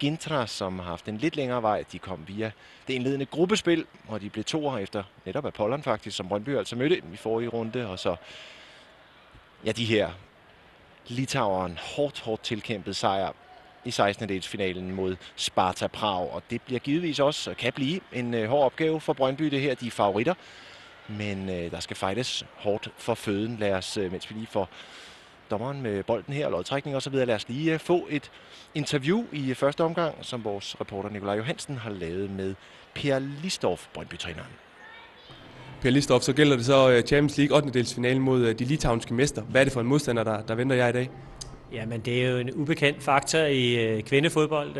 Gintra, som har haft en lidt længere vej. De kom via det indledende gruppespil, og de blev toer efter netop Apollon faktisk, som Brøndby altså mødte i forrige runde. Og så, ja, de her Litaueren hårdt, hårdt tilkæmpet sejr i 16. delsfinalen mod Sparta Prag. Og det bliver givetvis også, kan blive en øh, hård opgave for Brøndby det her. De er favoritter, men øh, der skal fightes hårdt for føden. Lad os, øh, mens vi lige får dommeren med bolden her, lodtrækning og så videre. Lad os lige uh, få et interview i første omgang, som vores reporter Nikolaj Johansen har lavet med Per Listorff, Brøndby-træneren. Per Listorff, så gælder det så øh, Champions League 8. delsfinalen mod øh, de litauiske mester. Hvad er det for en modstander, der, der venter jer i dag? Jamen, det er jo en ubekendt faktor i kvindefodbold.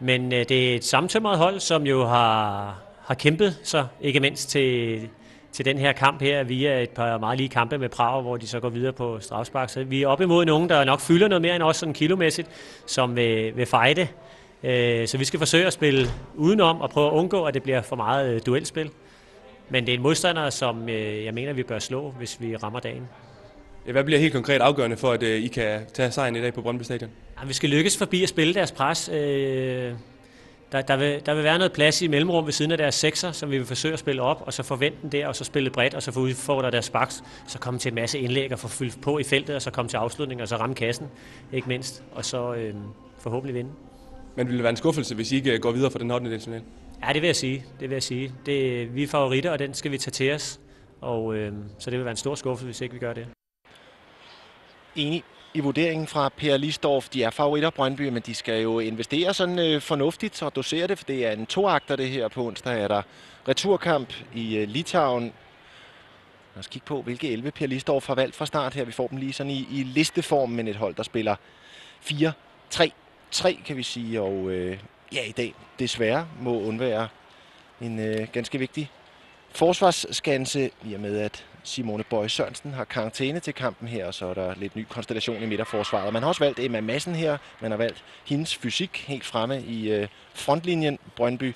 Men det er et samtømret hold, som jo har, har kæmpet sig, ikke mindst til til den her kamp her via et par meget lige kampe med Prag, hvor de så går videre på strafspark. Så vi er op imod nogen, der nok fylder noget mere end os sådan kilomæssigt, som vil, vil fejde. Øh, så vi skal forsøge at spille udenom og prøve at undgå, at det bliver for meget øh, duelspil. Men det er en modstander, som øh, jeg mener, vi bør slå, hvis vi rammer dagen. Hvad bliver helt konkret afgørende for, at I kan tage sejren i dag på Brøndby Stadion? Vi skal lykkes forbi at spille deres pres. Der, der, vil, der vil være noget plads i mellemrum ved siden af deres sekser, som vi vil forsøge at spille op, og så forvente den der, og så spille bredt, og så få udfordret deres spaks, så komme til en masse indlæg og få fyldt på i feltet, og så komme til afslutning, og så ramme kassen, ikke mindst, og så øh, forhåbentlig vinde. Men vil det være en skuffelse, hvis I ikke går videre for den 8. delsfinal? Ja, det vil jeg sige. Det vil jeg sige. Det, vi er favoritter, og den skal vi tage til os. Og, øh, så det vil være en stor skuffelse, hvis ikke vi gør det. Enig i vurderingen fra Per Listorf. De er favoritter Brøndby, men de skal jo investere sådan øh, fornuftigt og dosere det, for det er en toagter det her på onsdag. Er der returkamp i øh, Litauen. Lad os kigge på, hvilke 11 Per Listorf har valgt fra start her. Vi får dem lige sådan i, i listeform, men et hold, der spiller 4-3-3, kan vi sige. Og øh, ja, i dag desværre må undvære en øh, ganske vigtig forsvarsskanse, i og med at Simone Bøje Sørensen har karantæne til kampen her, og så er der lidt ny konstellation i midterforsvaret. Man har også valgt Emma Madsen her. Man har valgt hendes fysik helt fremme i øh, frontlinjen. Brøndby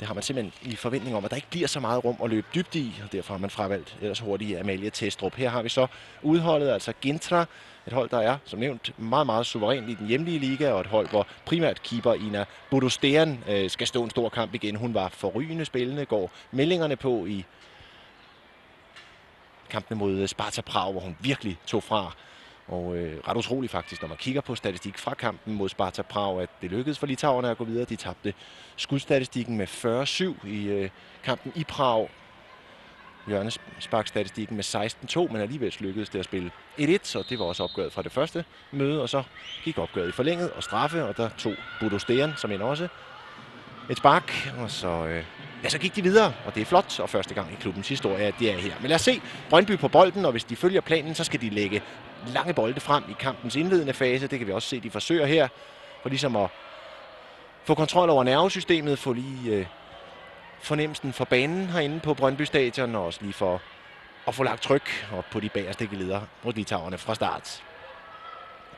det har man simpelthen i forventning om, at der ikke bliver så meget rum at løbe dybt i, og derfor har man fravalgt ellers hurtigt Amalie Testrup. Her har vi så udholdet, altså Gintra, et hold, der er, som nævnt, meget, meget suveræn i den hjemlige liga, og et hold, hvor primært keeper Ina Budosteren øh, skal stå en stor kamp igen. Hun var forrygende spillende, går meldingerne på i kampen mod øh, Sparta Prag, hvor hun virkelig tog fra. Og øh, ret utroligt faktisk, når man kigger på statistik fra kampen mod Sparta Prag, at det lykkedes for litauerne at gå videre. De tabte skudstatistikken med 40-7 i øh, kampen i Prag. Hjørnesparkstatistikken med 16-2, men alligevel lykkedes det at spille 1-1, så det var også opgøret fra det første møde, og så gik opgøret i forlænget og straffe, og der tog Budo Steren, som end også et spark, og så, øh, ja, så gik de videre, og det er flot, og første gang i klubbens historie, at det er her. Men lad os se Brøndby på bolden, og hvis de følger planen, så skal de lægge lange bolde frem i kampens indledende fase. Det kan vi også se, de forsøger her, for ligesom at få kontrol over nervesystemet, få lige øh, fornemmelsen for banen herinde på Brøndby Stadion, og også lige for at få lagt tryk op på de bagerste glider mod litauerne fra start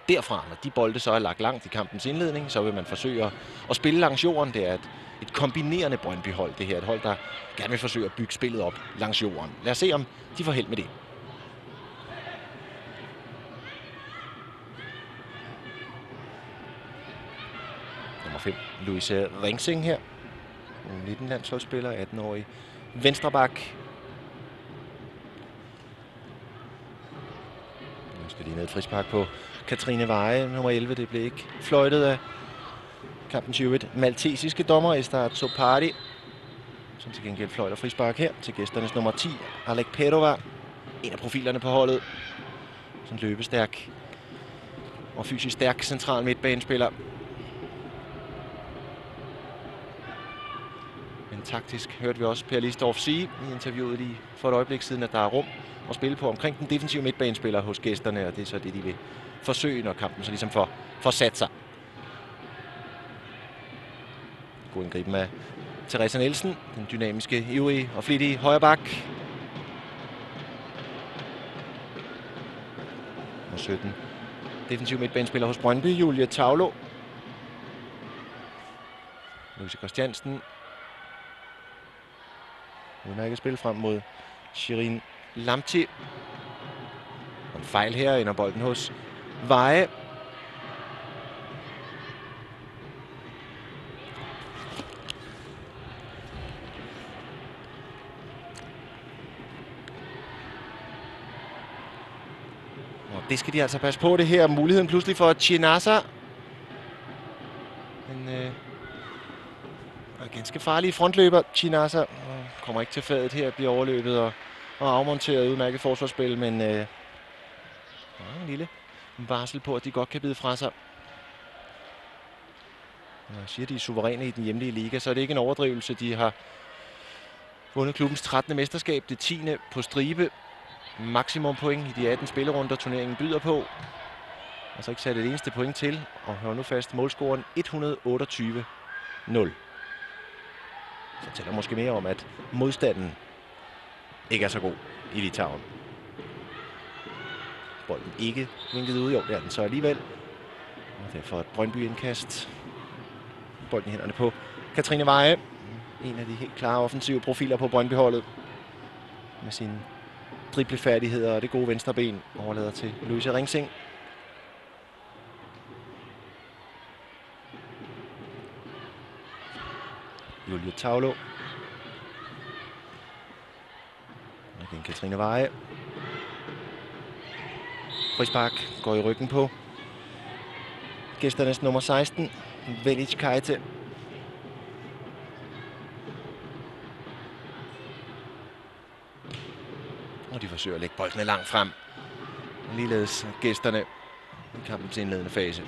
derfra, når de bolde så er lagt langt i kampens indledning, så vil man forsøge at spille langs jorden. Det er et, et kombinerende Brøndby-hold, det her. Et hold, der gerne vil forsøge at bygge spillet op langs jorden. Lad os se, om de får held med det. Nummer 5, Louise Ringsing her. 19 landsholdsspiller, 18-årig venstreback. Nu skal de ned et frispark på Katrine Veje, nummer 11. Det blev ikke fløjtet af kampens 20 maltesiske dommer Esther Topardi, som til gengæld fløjter frispark her til gæsternes nummer 10, Alek Perova. En af profilerne på holdet. Sådan løbestærk og fysisk stærk central midtbanespiller. Men taktisk hørte vi også Per Listorff sige i interviewet lige for et øjeblik siden, at der er rum at spille på omkring den defensive midtbanespiller hos gæsterne, og det er så det, de vil forsøg, når kampen så ligesom får, får sat sig. God indgrib med Teresa Nielsen, den dynamiske, ivrige og flittige højreback. Og 17. Defensiv midtbanespiller hos Brøndby, Julia Tavlo. Louise Christiansen. Udmærket spil frem mod Shirin Lamti. En fejl her, ender bolden hos veje. Og det skal de altså passe på det her. Muligheden pludselig for Chinasa. Men øh, er ganske farlig frontløber. Chinasa kommer ikke til fadet her, bliver overløbet og, og afmonteret udmærket forsvarsspil, men øh, en lille varsel på, at de godt kan bide fra sig. Når jeg siger, at de er suveræne i den hjemlige liga, så er det ikke en overdrivelse. De har vundet klubbens 13. mesterskab, det 10. på stribe. Maksimum point i de 18 spillerunder, turneringen byder på. Altså ikke sat et eneste point til, og hør nu fast, målscoren 128-0. Så tæller måske mere om, at modstanden ikke er så god i Litauen. Bolden ikke vinket ud, jo det er den så alligevel. Og derfor et Brøndby indkast. Bolden i hænderne på Katrine Veje. En af de helt klare offensive profiler på Brøndby-holdet. Med sine driblefærdigheder og det gode venstre ben overlader til Louise Ringsing. Julie Tavlo. Og igen Katrine Veje. Frispark går i ryggen på. Gæsternes nummer 16, Velic Kajte. Og de forsøger at lægge boldene langt frem. Ligeledes gæsterne i kampens indledende fase.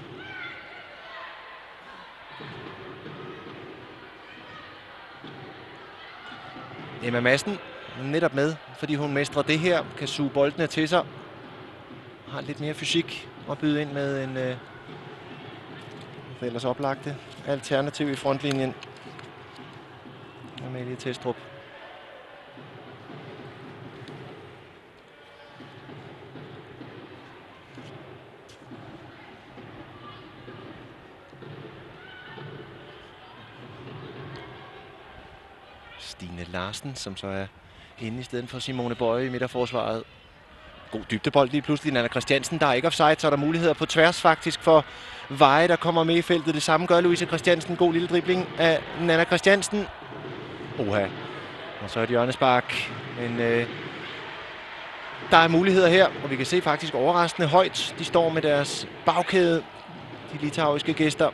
Emma Madsen netop med, fordi hun mestrer det her, kan suge boldene til sig. Har lidt mere fysik at byde ind med en øh, ellers oplagte alternativ i frontlinjen. Amalie Testrup. Stine Larsen, som så er inde i stedet for Simone Bøje i midterforsvaret. God dybdebold lige pludselig. Nana Christiansen, der er ikke offside, så er der muligheder på tværs faktisk for Veje, der kommer med i feltet. Det samme gør Louise Christiansen. God lille dribling af Nana Christiansen. Oha. Og så er det hjørnespark. Men øh, der er muligheder her, og vi kan se faktisk overraskende højt. De står med deres bagkæde, de litauiske gæster.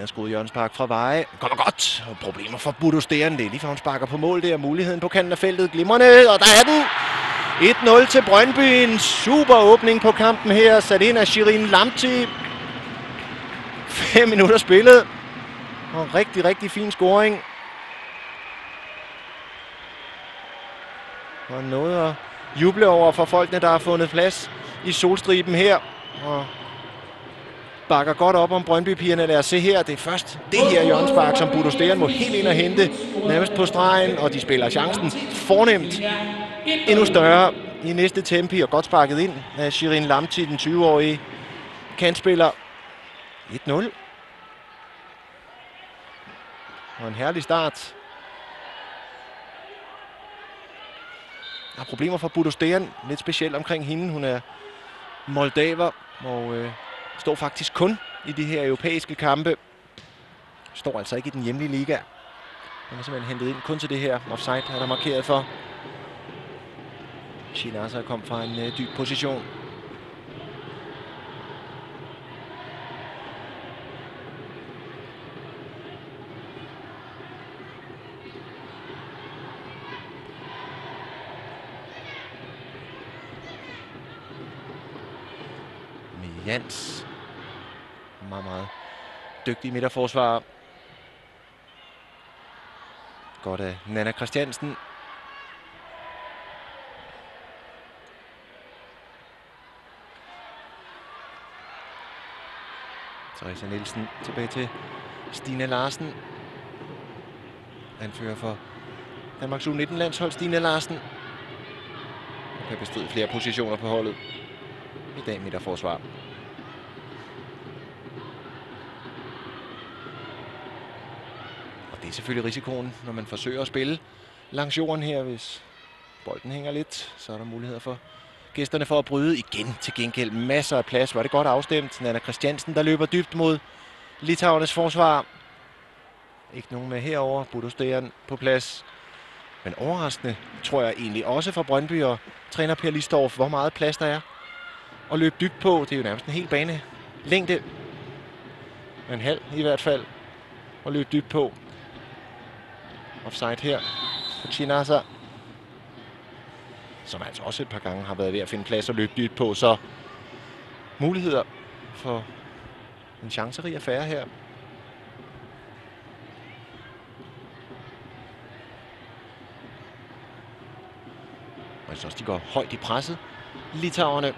Inderskruet Jørgens Park fra Veje. Kommer godt. Og problemer for Budo Steren. Det er lige for, hun sparker på mål der. Muligheden på kanten af feltet. Glimrende. Og der er den. 1-0 til Brøndby. En super åbning på kampen her. Sat ind af Shirin Lamti. 5 minutter spillet. Og rigtig, rigtig fin scoring. Og noget at juble over for folkene, der har fundet plads i solstriben her. Og bakker godt op om Brøndby-pigerne. Lad os se her. Det er først det her hjørnspark, som Budo Steren må helt ind og hente. Nærmest på stregen, og de spiller chancen fornemt. Endnu større i næste tempi, og godt sparket ind af Shirin Lamti, den 20-årige kantspiller. 1-0. Og en herlig start. Der er problemer for Budo Steren. Lidt specielt omkring hende. Hun er moldaver, og øh, står faktisk kun i de her europæiske kampe. Står altså ikke i den hjemlige liga. Han er simpelthen hentet ind kun til det her. Offside er der markeret for. Shinasa kom fra en øh, dyb position. Med Jans dygtige midterforsvarer. midterforsvar. Godt af Nana Christiansen. Therese Nielsen tilbage til Stine Larsen. Anfører for Danmarks U19-landshold, Stine Larsen. Hun kan bestride flere positioner på holdet. I dag midterforsvar. Er selvfølgelig risikoen, når man forsøger at spille langs jorden her. Hvis bolden hænger lidt, så er der muligheder for gæsterne for at bryde igen til gengæld. Masser af plads. Var det godt afstemt. Nana Christiansen, der løber dybt mod Litauernes forsvar. Ikke nogen med herover. Budosteren på plads. Men overraskende tror jeg egentlig også for Brøndby og træner Per Listorff, hvor meget plads der er at løbe dybt på. Det er jo nærmest en hel bane længde. En halv i hvert fald at løbe dybt på. Offside her på Chinasa. Som altså også et par gange har været ved at finde plads og løbe dybt på. Så muligheder for en chancerig affære her. Og så også de går højt i presset. Litauerne.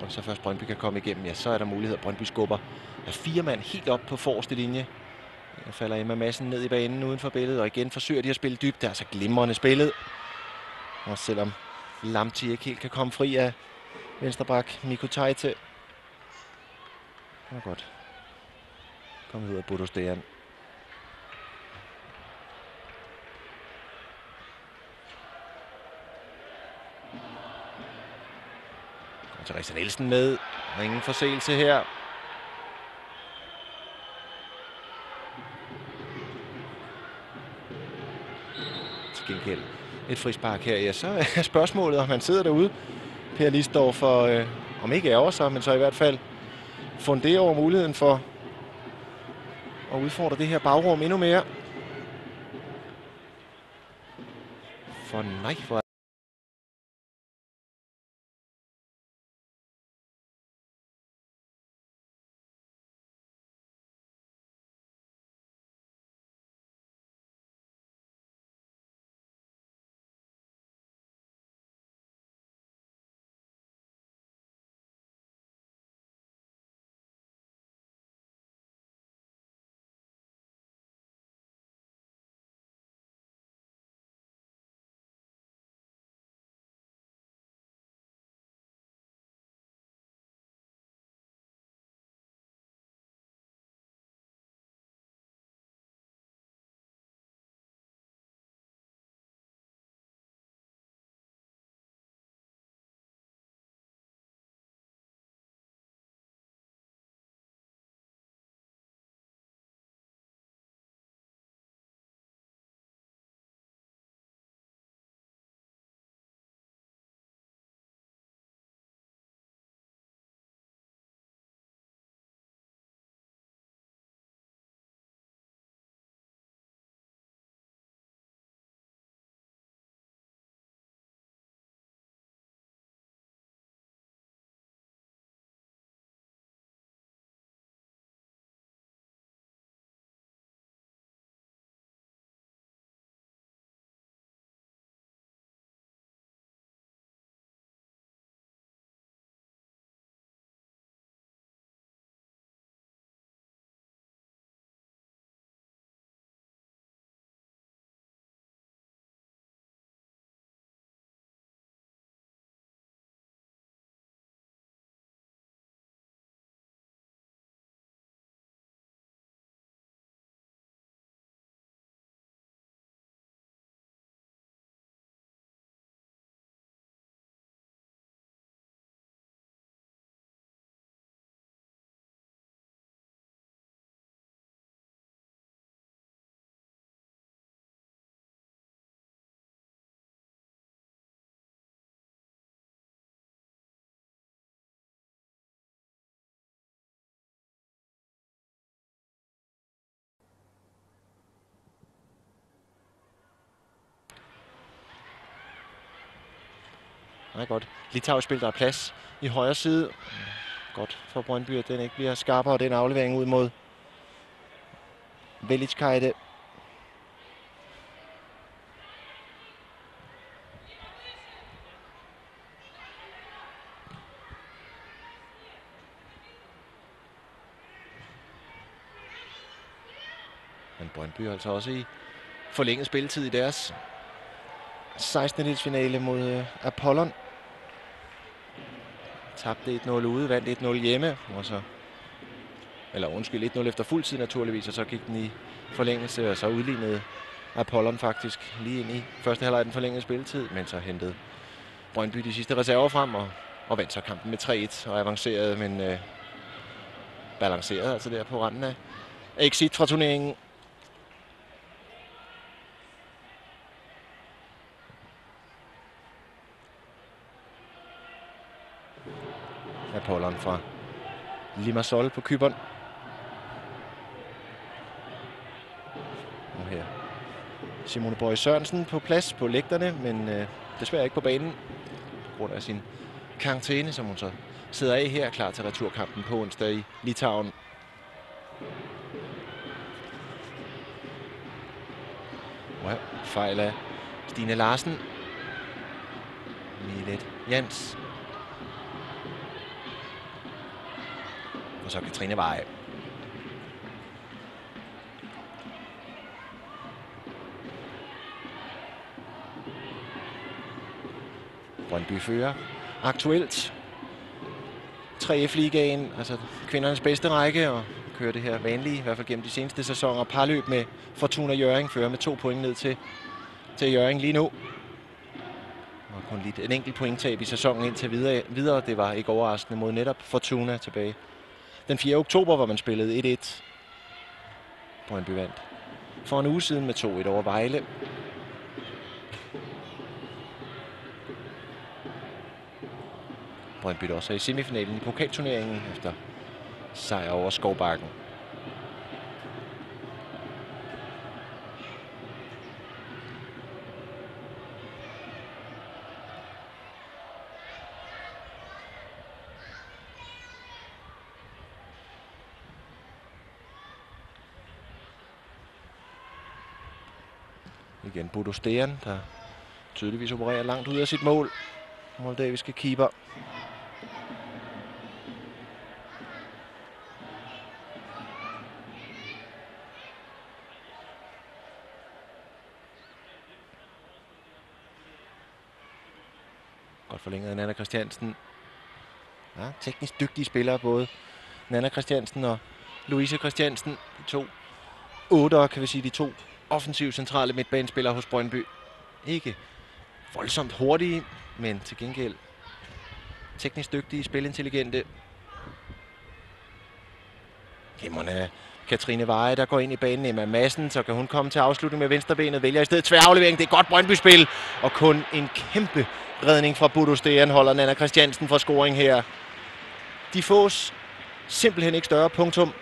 Og så først Brøndby kan komme igennem, ja, så er der mulighed. Brøndby skubber af fire mand helt op på forreste linje. Der falder Emma Madsen ned i banen uden for billedet, og igen forsøger de at spille dybt. Det er altså glimrende spillet. Og selvom Lamti ikke helt kan komme fri af venstrebak Mikko Taite. Det var godt. Kom ud af Budosteren. Og Therese Nielsen med. Og ingen forseelse her. Gengæld et frispark her. Ja, så er spørgsmålet, om han sidder derude. Per Lisdorf for, øh, om ikke ærger sig, men så i hvert fald fundere over muligheden for at udfordre det her bagrum endnu mere. For nej, hvor Nej, godt. Litauis spil, der er plads i højre side. Godt for Brøndby, at den ikke bliver skarpere, den aflevering ud mod Velickaide. Men Brøndby er altså også i forlænget spilletid i deres 16. finale mod øh, Apollon. Tabte 1-0 ude, vandt 1-0 hjemme. Og så, eller undskyld, 1-0 efter fuld tid naturligvis, og så gik den i forlængelse, og så udlignede Apollon faktisk lige ind i første halvleg den forlængede spilletid, men så hentede Brøndby de sidste reserver frem og, og vandt så kampen med 3-1 og avancerede, men øh, balancerede altså der på randen af exit fra turneringen. Apollon fra Limassol på Kyberen. Nu her Simone Bøje Sørensen på plads på lægterne, men øh, desværre ikke på banen. På grund af sin karantæne, som hun så sidder af her, klar til returkampen på onsdag i Litauen. Wow, fejl af Stine Larsen. Milet Jans. Og så Katrine Veje. Brøndby fører aktuelt 3F-ligaen, altså kvindernes bedste række, og kører det her vanlige, i hvert fald gennem de seneste sæsoner, parløb med Fortuna Jøring, fører med to point ned til, til Jøring lige nu. Og kun lidt en enkelt pointtab i sæsonen indtil videre, videre. Det var ikke overraskende mod netop Fortuna tilbage. Den 4. oktober, hvor man spillede 1-1. Brøndby vandt for en uge siden med 2-1 over Vejle. Brøndby også er i semifinalen i pokalturneringen efter sejr over Skovbakken. Igen Bodo Stean, der tydeligvis opererer langt ud af sit mål. Moldaviske keeper. Godt forlænget af Nana Christiansen. Ja, teknisk dygtige spillere, både Nana Christiansen og Louise Christiansen. De to otter, kan vi sige, de to offensiv centrale midtbanespillere hos Brøndby. Ikke voldsomt hurtige, men til gengæld teknisk dygtige, spilintelligente. Gemmerne Katrine Veje, der går ind i banen. Emma Madsen, så kan hun komme til afslutning med venstrebenet. Vælger i stedet tværaflevering. Det er godt Brøndby-spil. Og kun en kæmpe redning fra Budo Stean holder Nana Christiansen for scoring her. De fås simpelthen ikke større. Punktum.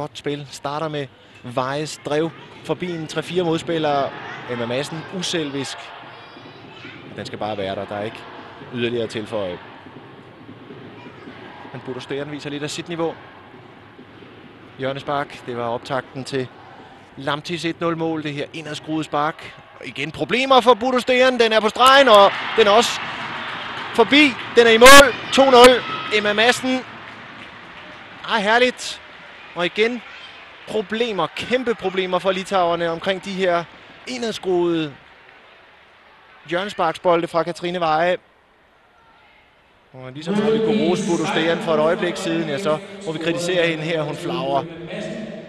Godt spil. Starter med Vejes drev forbi en 3-4 modspillere. Emma Madsen uselvisk. Den skal bare være der. Der er ikke yderligere tilføje. Men Budo Stern viser lidt af sit niveau. Jørgens Spark, det var optakten til Lamtis 1-0-mål. Det her indadskruede spark. Og igen problemer for Budo Stern. Den er på stregen, og den er også forbi. Den er i mål. 2-0. Emma Madsen. Ej, herligt. Og igen problemer, kæmpe problemer for litauerne omkring de her indadskruede hjørnesparksbolde fra Katrine Veje. Og ligesom når vi kunne rose Bodo for et øjeblik siden, ja, så må vi kritisere hende her. Hun flager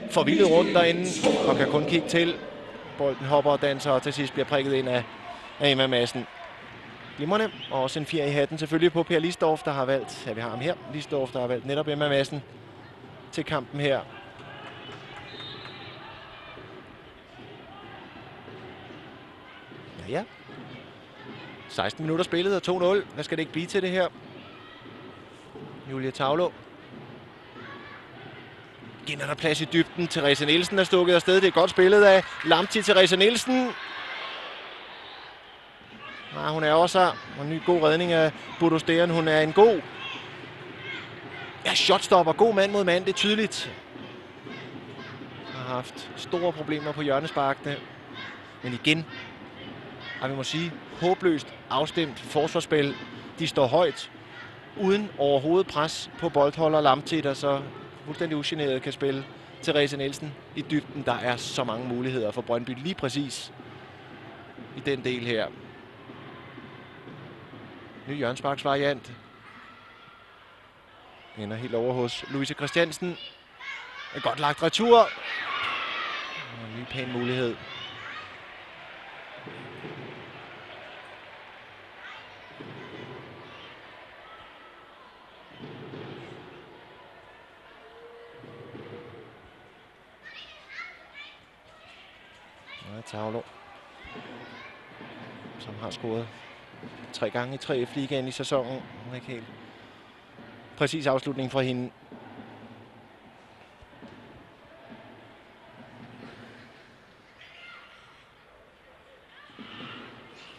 forvildet rundt derinde og kan kun kigge til. Bolden hopper og danser og til sidst bliver prikket ind af, af Emma Madsen. Glimmerne, Og også en fjer i hatten selvfølgelig på Per Listorf, der har valgt, ja vi har ham her, Listorf, der har valgt netop Emma Madsen til kampen her. Ja, ja. 16 minutter spillet og 2-0. Hvad skal det ikke blive til det her? Julia Tavlo. Igen der plads i dybden. Therese Nielsen er stukket afsted. Det er godt spillet af Lamti Therese Nielsen. Nej, hun er også her. Og en ny god redning af Bodo Stern. Hun er en god ja, shotstopper. God mand mod mand. Det er tydeligt. Har haft store problemer på hjørnesparkene. Men igen, har vi må sige, håbløst afstemt forsvarsspil. De står højt, uden overhovedet pres på boldholder Lamti, der så fuldstændig ugeneret kan spille Therese Nielsen i dybden. Der er så mange muligheder for Brøndby lige præcis i den del her. Ny Jørgens variant. Ender helt over hos Louise Christiansen. En godt lagt retur. Og en ny pæn mulighed. Og Tavlo, som har scoret tre gange i 3F Ligaen i sæsonen. Hun er ikke helt præcis afslutning fra hende.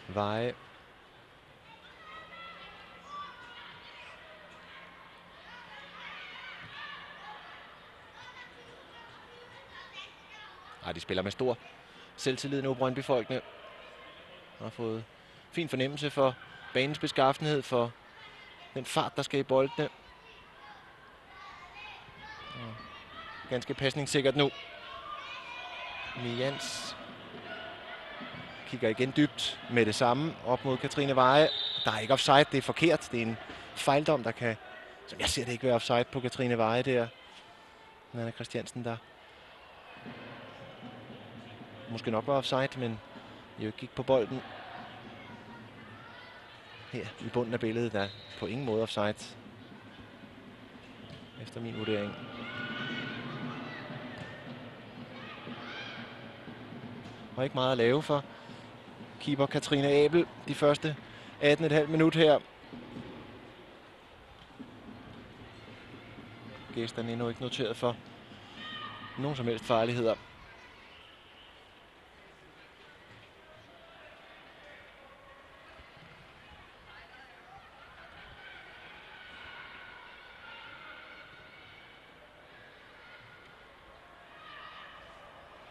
Veje. Ej, de spiller med stor selvtillid nu, Brøndby-folkene. Har fået fin fornemmelse for banens beskaffenhed, for den fart, der skal i boldene. Ganske pasningssikkert nu. Mians kigger igen dybt med det samme op mod Katrine Veje. Der er ikke offside, det er forkert. Det er en fejldom, der kan, som jeg ser det ikke være offside på Katrine Veje der. Nana Christiansen, der måske nok var offside, men jo gik på bolden. Her i bunden af billedet, der er på ingen måde offside. Efter min vurdering. Og ikke meget at lave for keeper Katrine Abel de første 18,5 minut her. Gæsterne endnu ikke noteret for nogen som helst farligheder.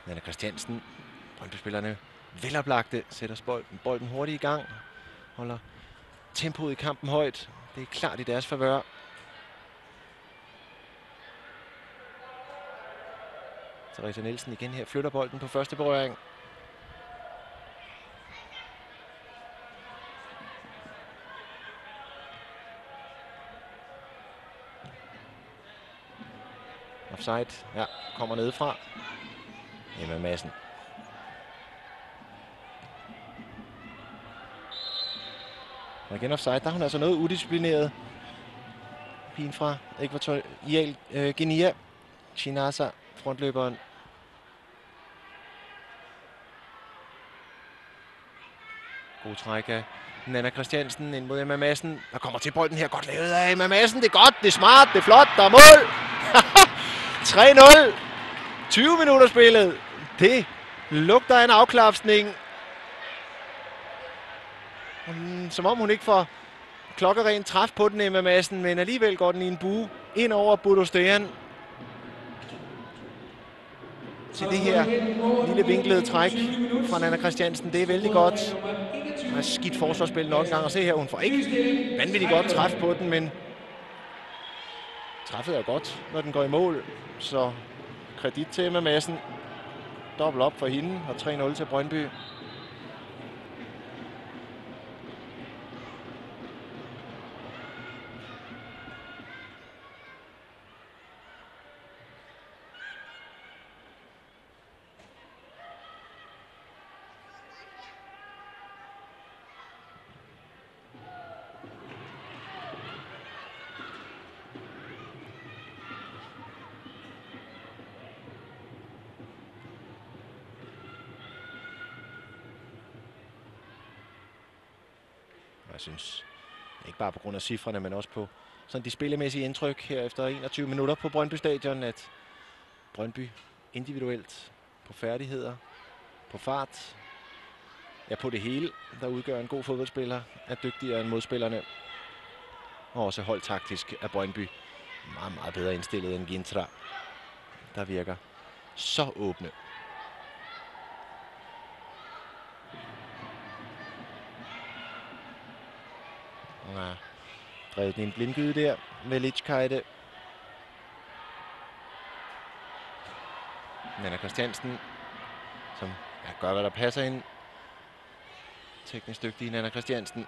Anna Christiansen, Brøndby-spillerne veloplagte, sætter bolden, bolden hurtigt i gang, holder tempoet i kampen højt. Det er klart i deres favør. Therese Nielsen igen her flytter bolden på første berøring. Offside, ja, kommer nedefra. Emma Madsen. Og igen offside, der er hun altså noget udisciplineret. Pigen fra Ekvatorial øh, Guinea. Chinasa, frontløberen. God træk af Nana Christiansen ind mod Emma Madsen. Der kommer til bolden her. Godt lavet af Emma Madsen. Det er godt, det er smart, det er flot, der er mål. 3-0. 20 minutter spillet. Det lugter en afklapsning. Mm, som om hun ikke får klokkeren træf på den, Emma Madsen, men alligevel går den i en bue ind over Budo Stean. Til det her lille vinklede træk fra Nana Christiansen. Det er vældig godt. Hun har skidt forsvarsspil nok gang. Og se her, hun får ikke vanvittigt godt træf på den, men træffet er godt, når den går i mål. Så kredit til Emma Madsen. Dobbelt op for hende og 3-0 til Brøndby. Synes, ikke bare på grund af cifrene, men også på sådan de spillemæssige indtryk her efter 21 minutter på Brøndby Stadion, at Brøndby individuelt på færdigheder, på fart, ja på det hele, der udgør en god fodboldspiller, er dygtigere end modspillerne. Og også holdtaktisk er Brøndby meget, meget bedre indstillet end Gintra, der virker så åbne. Ja, reddet en blindgyde der med Lichkajde. Nana Christiansen, som ja, gør, hvad der passer ind. Teknisk dygtig Nana Christiansen.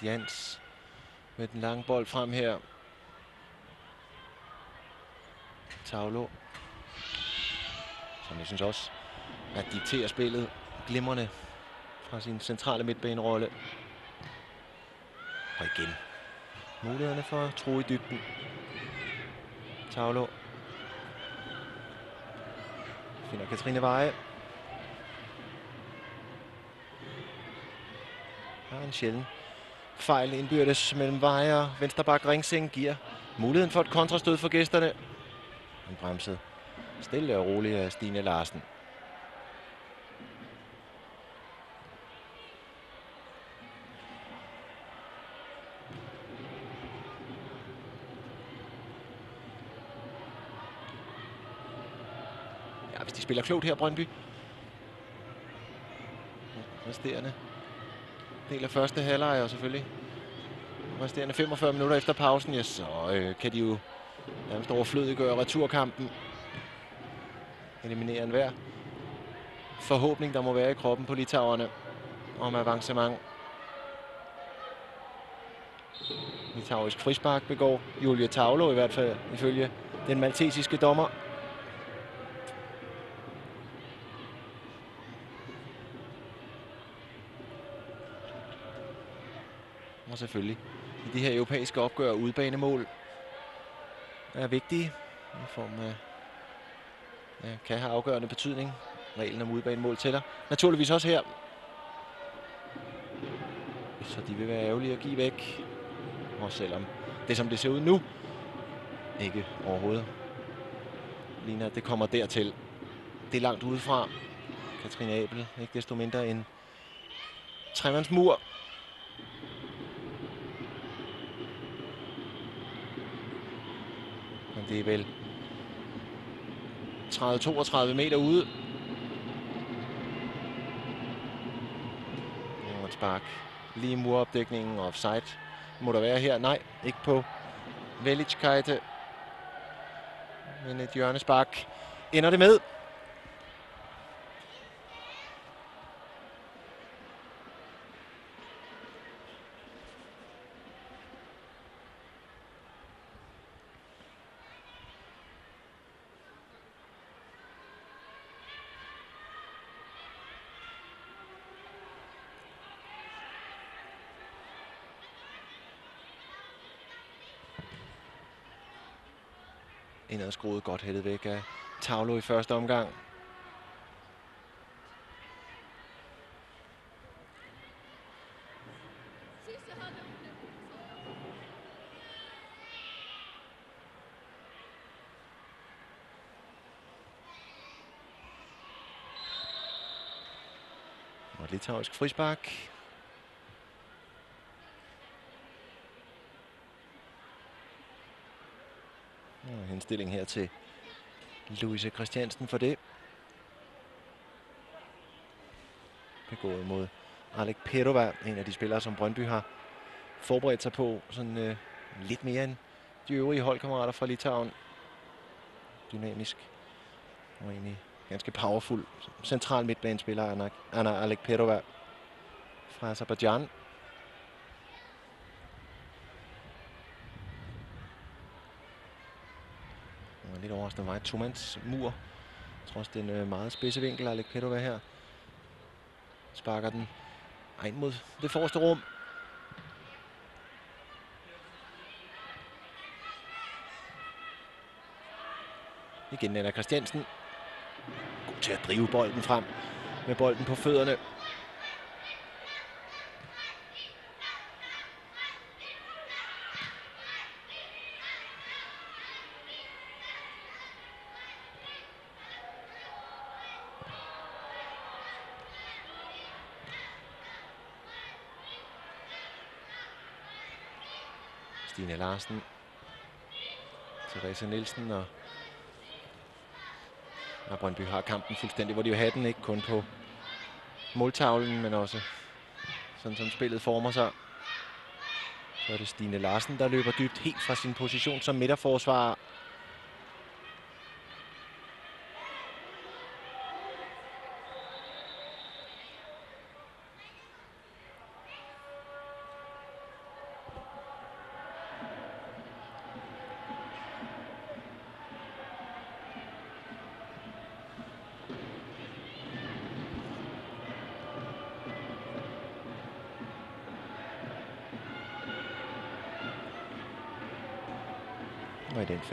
Milad Jans med den lange bold frem her. Tavlo, som jeg synes også at diktere spillet glimrende fra sin centrale midtbanerolle. Og igen mulighederne for at tro i dybden. Tavlo finder Katrine Veje. Har en sjældent fejl indbyrdes mellem Veje og Vensterbak Ringsing giver muligheden for et kontrastød for gæsterne. Han bremsede stille og roligt af Stine Larsen. Ja, hvis de spiller klogt her, Brøndby. Resterende del af første halvleg, og selvfølgelig resterende 45 minutter efter pausen, ja, så øh, kan de jo nærmest overflødiggøre returkampen. Eliminere enhver forhåbning, der må være i kroppen på litauerne om avancement. Litauisk frispark begår Julia Tavlo i hvert fald ifølge den maltesiske dommer. Selvfølgelig i de her europæiske opgør udbanemål er vigtige i form af øh, ja, kan have afgørende betydning. Reglen om udbanemål tæller. Naturligvis også her. Så de vil være ærgerlige at give væk. Og selvom det som det ser ud nu, ikke overhovedet ligner, at det kommer dertil. Det er langt udefra. Katrine Abel, ikke desto mindre en tremandsmur. Det er vel 30-32 meter ude. Og et spark lige i muropdækningen. Offside må der være her. Nej, ikke på Velickaite. Men et hjørnespark ender det med. Indad skruet godt hættet væk af Tavlo i første omgang. Og et litauisk frispark. Og her til Louise Christiansen for det. Begået mod Alek Perova, en af de spillere, som Brøndby har forberedt sig på sådan øh, lidt mere end de øvrige holdkammerater fra Litauen. Dynamisk og egentlig ganske powerful central midtbanespiller, Anna, Anna Alek Perova fra Azerbaijan. Og lidt overraskende. Tomands mur. Trods den øh, meget spidse vinkel, Alec Petova her. Sparker den ind mod det forreste rum. Igen Nana Christiansen. God til at drive bolden frem med bolden på fødderne. Stine Larsen, Therese Nielsen og og Brøndby har kampen fuldstændig, hvor de vil have den, ikke kun på måltavlen, men også sådan som spillet former sig. Så er det Stine Larsen, der løber dybt helt fra sin position som midterforsvarer.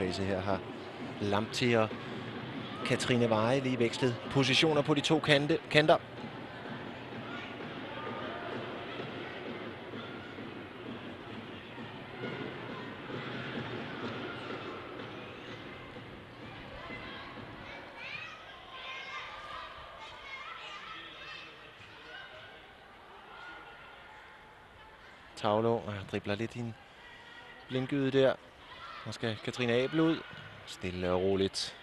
Og fase her har Lamptey og Katrine Veje lige vekslet positioner på de to kante, kanter. Tavlo og dribler lidt i en blindgyde der. Nu skal Katrine Abel ud. Stille og roligt.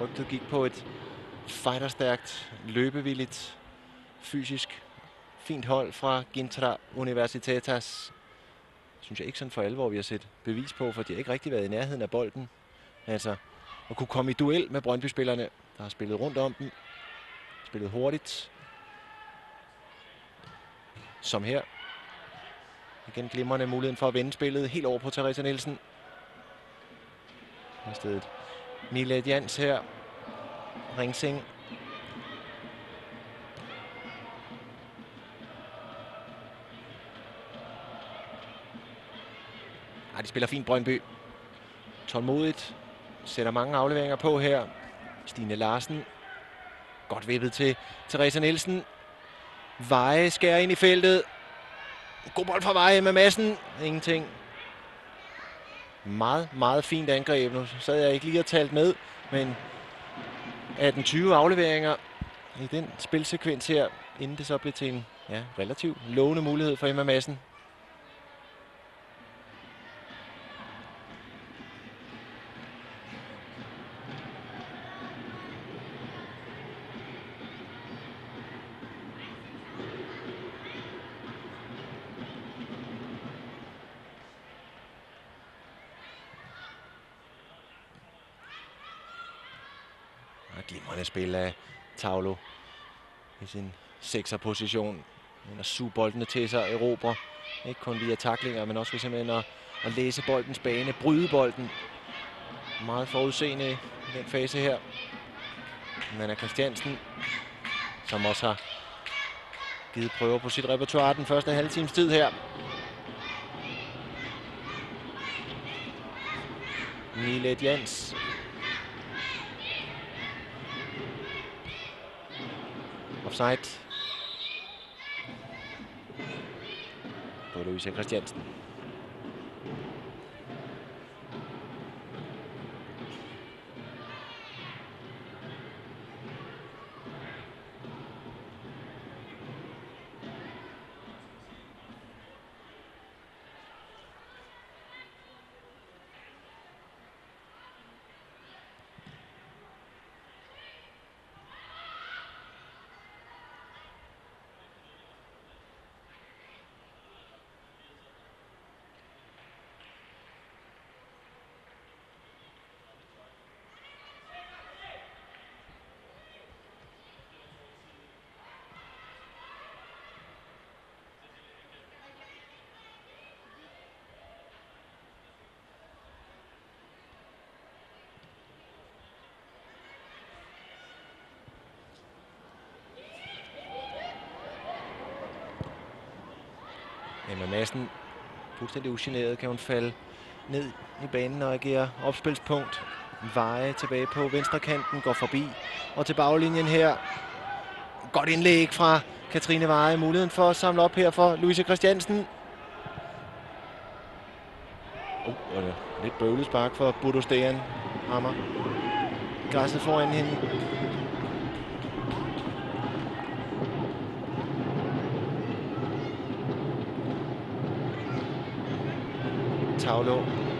Rygtet gik på et fighterstærkt, løbevilligt, fysisk fint hold fra Gintra Universitetas. Synes jeg ikke sådan for alvor, vi har set bevis på, for de har ikke rigtig været i nærheden af bolden. Altså, at kunne komme i duel med Brøndby-spillerne, der har spillet rundt om dem. Spillet hurtigt. Som her. Igen glimrende muligheden for at vende spillet helt over på Theresa Nielsen. I stedet Milad Jans her. Ringsing Ej, de spiller fint Brøndby. Tålmodigt. Sætter mange afleveringer på her. Stine Larsen. Godt vippet til Theresa Nielsen. Veje skærer ind i feltet. God bold fra Veje med massen. Ingenting. Meget, meget fint angreb. Nu sad jeg ikke lige og talt med, men 18-20 afleveringer i den spilsekvens her, inden det så blev til en ja, relativt lovende mulighed for Emma Madsen. Og glimrende spil af Tavlo i sin sekserposition. Men at suge boldene til sig, erobre. Ikke kun via taklinger, men også ved simpelthen at, at læse boldens bane, bryde bolden. Meget forudseende i den fase her. Nana Christiansen, som også har givet prøver på sit repertoire den første halve times tid her. Milet Jans Offside. På Louise Christiansen. Emma Madsen, fuldstændig ugeneret, kan hun falde ned i banen og agere opspilspunkt. Veje tilbage på venstre kanten, går forbi og til baglinjen her. Godt indlæg fra Katrine Veje. Muligheden for at samle op her for Louise Christiansen. Oh, og lidt bøvlet spark for Budo Stean. Hammer. Græsset foran hende. Tavlo. bare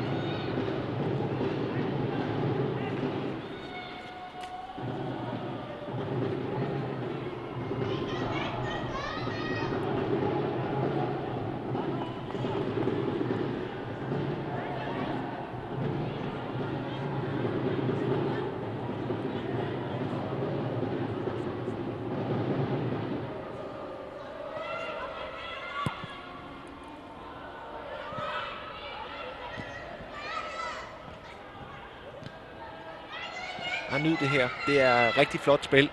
her. Det er rigtig flot spil.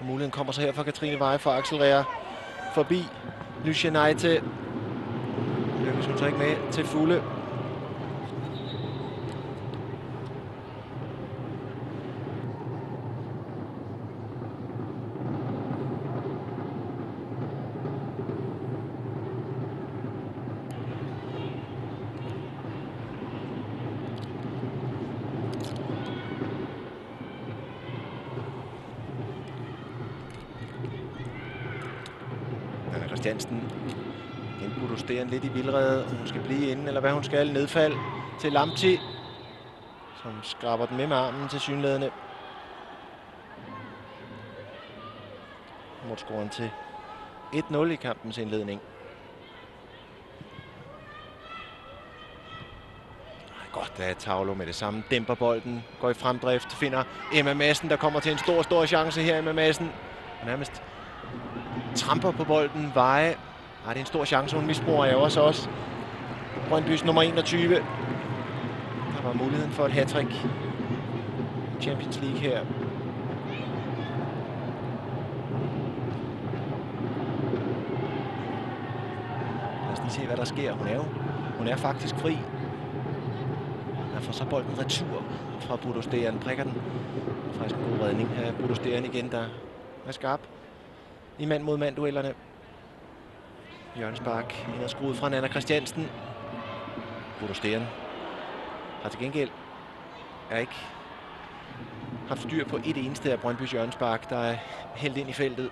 Og muligheden kommer så her fra Katrine Veje for at accelerere forbi Lysianite. Lykkes hun så ikke med til fulde. Anna Christiansen. Den protesterer lidt i vildrede. Hun skal blive inde, eller hvad hun skal. Nedfald til Lamti, som skraber den med med armen til synlædende. Målscoren til 1-0 i kampens indledning. Godt, da Tavlo med det samme dæmper bolden, går i fremdrift, finder Emma Madsen, der kommer til en stor, stor chance her, Emma Madsen. Nærmest tramper på bolden. Veje. Ej, det er en stor chance, hun misbruger jeg også også. Brøndbys nummer 21. Der var muligheden for et hattrick i Champions League her. Lad os lige se, hvad der sker. Hun er jo hun er faktisk fri. Der får så bolden retur fra Budo Stean. Prikker den. Faktisk en god redning af Budo Stean igen, der er skarp i mand mod mand duellerne. Jørgen Spark ind og skruet fra Nana Christiansen. Bodo Steren har til gengæld er ikke haft styr på et eneste af Brøndbys Jørgen der er hældt ind i feltet.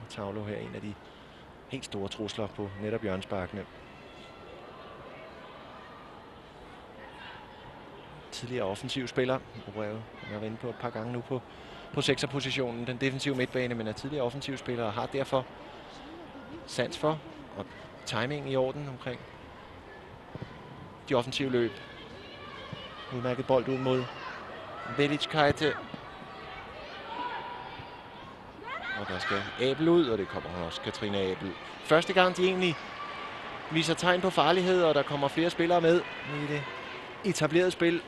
Og Tavlo her en af de helt store trusler på netop Jørgen tidligere offensiv spiller. Opererer jeg har været inde på et par gange nu på, på sekserpositionen, den defensive midtbane, men er tidligere offensivspiller og har derfor sans for og timing i orden omkring de offensive løb. Udmærket bold ud mod Velic Og der skal Abel ud, og det kommer også Katrine Abel. Første gang de egentlig viser tegn på farlighed, og der kommer flere spillere med i det etablerede spil.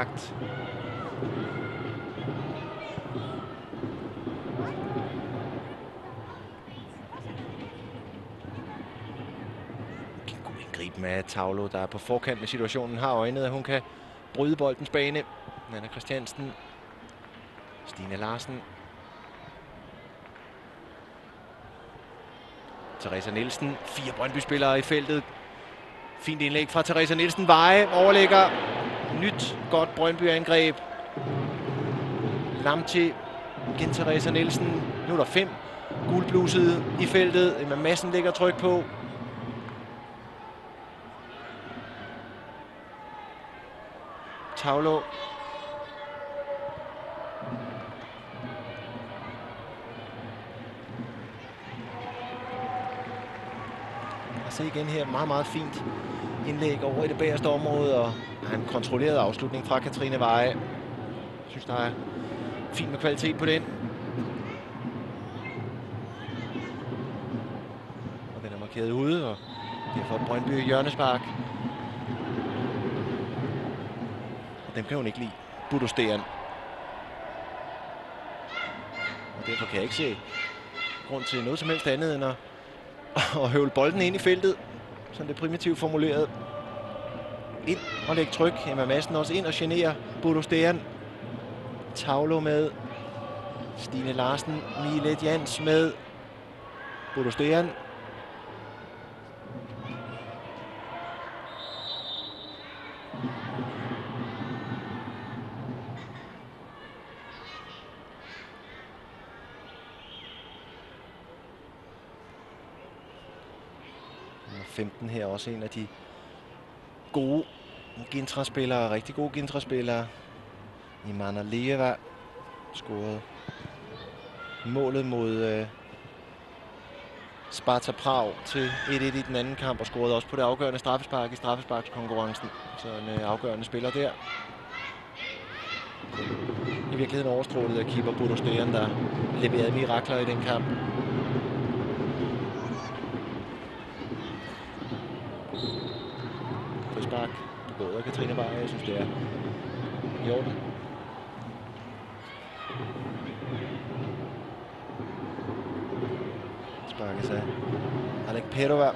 Veje på. God indgriben Tavlo, der er på forkant med situationen, har øjnet, at hun kan bryde boldens bane. Anna Christiansen. Stine Larsen. Teresa Nielsen. Fire Brøndby-spillere i feltet. Fint indlæg fra Teresa Nielsen. Veje overlægger. Nyt godt Brøndby-angreb. Lamti. Gentheresa Nielsen. Nu er der fem gulblusede i feltet. Emma Madsen lægger tryk på. Tavlo. Og se igen her, meget, meget fint indlæg over i det bagerste område, og han kontrollerede afslutning fra Katrine Veje. Jeg synes, der er fint med kvalitet på den. Og den er markeret ude, og derfor et Brøndby hjørnespark. Og dem kan hun ikke lide. Budosteren. Og derfor kan jeg ikke se grund til noget som helst andet end at, at høvle bolden ind i feltet sådan det primitivt formuleret. Ind og lægge tryk. Emma Madsen også ind og generer Bodo Stæren. Tavlo med. Stine Larsen. Milet Jans med. Bodo Stæren Nummer 15 her også en af de gode Gintra-spillere, rigtig gode Gintra-spillere. Imana Leva scorede målet mod øh, Sparta Prag til 1-1 i den anden kamp, og scorede også på det afgørende straffespark i straffesparkskonkurrencen. Så en øh, afgørende spiller der. I virkeligheden overstrålet af keeper Bodo Stegen, der leverede mirakler i den kamp. Frispark begået af Katrine Beyer. Jeg synes, det er i orden. Sparkes af Alek Perova.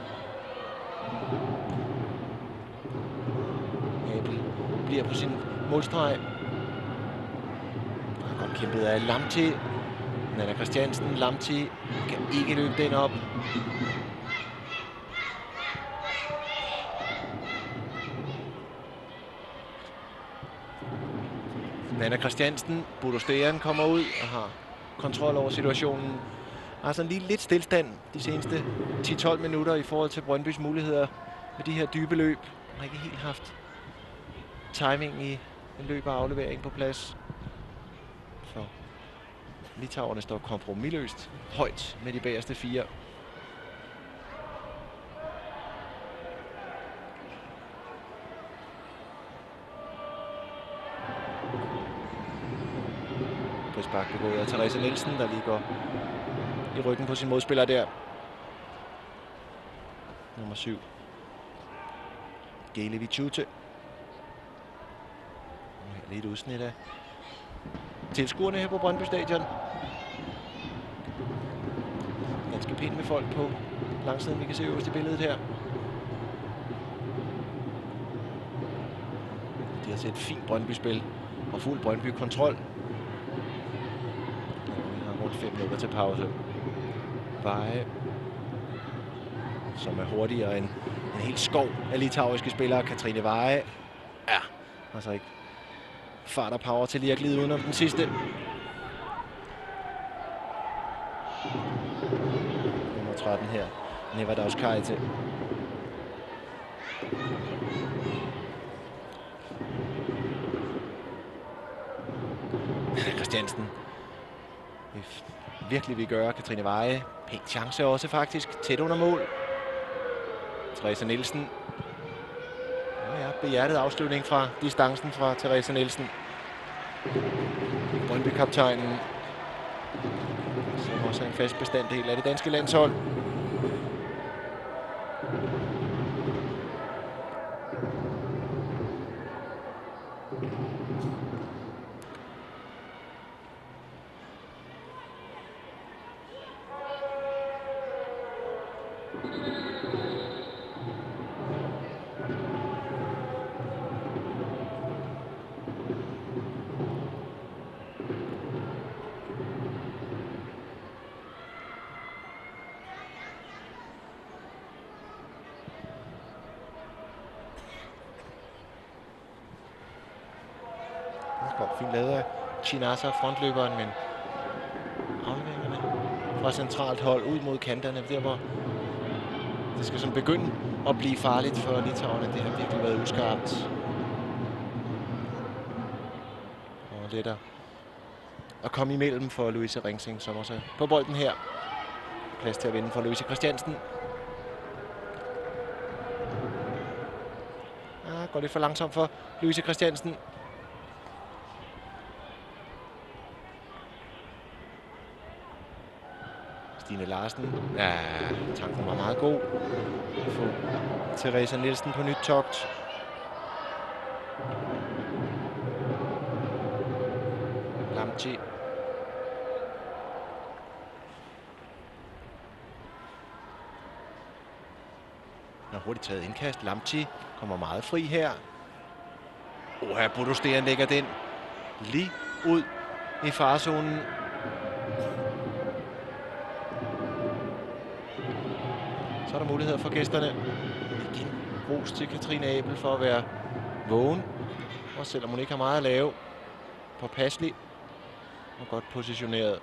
Abel bliver på sin målstreg. Har godt kæmpet af Lamti. Nana Christiansen. Lamti kan ikke løbe den op. Nana Christiansen, Bodo Steren kommer ud og har kontrol over situationen. Har sådan lige lidt stillstand de seneste 10-12 minutter i forhold til Brøndbys muligheder med de her dybe løb. Han har ikke helt haft timing i en løb og aflevering på plads. Så Litauerne står kompromilløst højt med de bagerste fire. Frisbak begået af Therese Nielsen, der lige går i ryggen på sin modspiller der. Nummer 7. Gele Vichute. Lige lidt udsnit af tilskuerne her på Brøndby Stadion. Ganske pænt med folk på langsiden, vi kan se øverst i billedet her. De har set fint Brøndby-spil og fuld Brøndby-kontrol. 5 minutter til pause. Veje, som er hurtigere end en helt skov af litauiske spillere. Katrine Veje, ja, altså ikke fart og power til lige at glide udenom den sidste. Nummer 13 her, Nevadaus Kajte. Christiansen. Virkelig vi gøre. Katrine Veje. Pæn chance også faktisk. Tæt under mål. Therese Nielsen. Ja, behjertet afslutning fra distancen fra Therese Nielsen. Brøndby-kaptajnen. Som også er en fast bestanddel af det danske landshold. Godt fint lavet af Chinasa, frontløberen, men afleveringerne fra centralt hold ud mod kanterne, der hvor det skal sådan begynde at blive farligt for Litauerne. Det har virkelig været uskarpt. Og let at, at komme imellem for Louise Ringsing, som også er på bolden her. Plads til at vinde for Louise Christiansen. Ja, går lidt for langsomt for Louise Christiansen. Stine Larsen. Ja, tanken var meget god. Få Teresa Nielsen på nyt togt. Lamchi. Har hurtigt taget indkast. Lamchi kommer meget fri her. Oha, Bodosteren lægger den lige ud i farzonen. Så er der muligheder for gæsterne. Igen ros til Katrine Abel for at være vågen. Og selvom hun ikke har meget at lave, påpasselig og godt positioneret.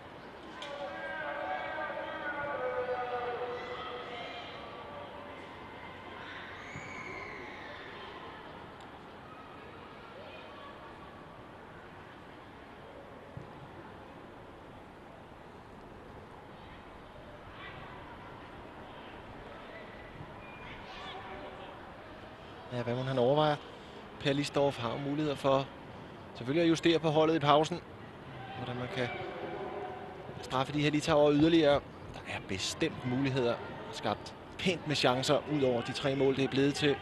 Ja, hvad må han overvejer? Per Lisdorf har jo muligheder for selvfølgelig at justere på holdet i pausen. Hvordan man kan straffe de her litauer yderligere. Der er bestemt muligheder skabt pænt med chancer ud over de tre mål, det er blevet til.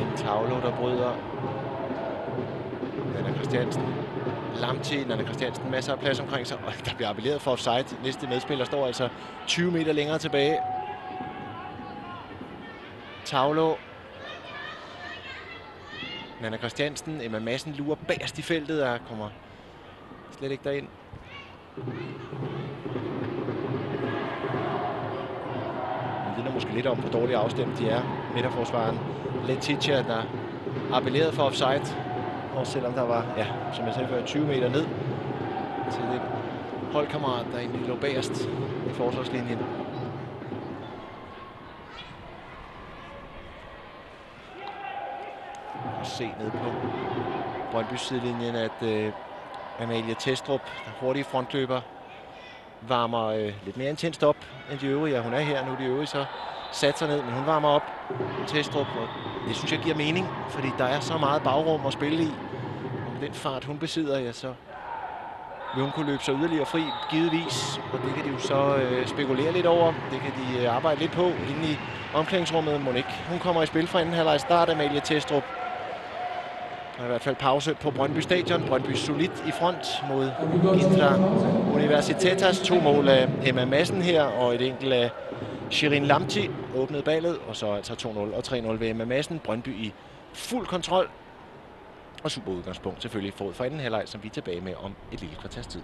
En Tavlo, der bryder. Nana Christiansen. Lamti, Nana Christiansen, masser af plads omkring sig. Og der bliver appelleret for offside. Næste medspiller står altså 20 meter længere tilbage. Tavlo. Nana Christiansen, Emma Madsen lurer bagerst i feltet og kommer slet ikke derind. Det vidner måske lidt om, hvor dårligt afstemt de er. Midterforsvaren Letitia, der appellerede for offside. Og selvom der var, ja, som jeg sagde før, 20 meter ned til den holdkammerat, der egentlig lå bagerst i forsvarslinjen. Og se ned på Brøndby sidelinjen, at øh, Amalie Testrup, den hurtige frontløber, varmer øh, lidt mere intenst op end de øvrige. Ja, hun er her nu, de øvrige så sat sig ned, men hun varmer op. Testrup, og det synes jeg giver mening, fordi der er så meget bagrum at spille i. Og med den fart, hun besidder, ja, så vil hun kunne løbe sig yderligere fri, givetvis. Og det kan de jo så øh, spekulere lidt over. Det kan de øh, arbejde lidt på inde i omklædningsrummet. Monique, hun kommer i spil fra anden halvleg start, Amalie Testrup. Og i hvert fald pause på Brøndby Stadion. Brøndby solidt i front mod Gistra Universitetas. To mål af Emma Madsen her, og et enkelt af Shirin Lamti åbnede ballet, og så altså 2-0 og 3-0 ved Emma Madsen. Brøndby i fuld kontrol. Og super udgangspunkt selvfølgelig forud for anden halvleg, som vi er tilbage med om et lille kvarters tid.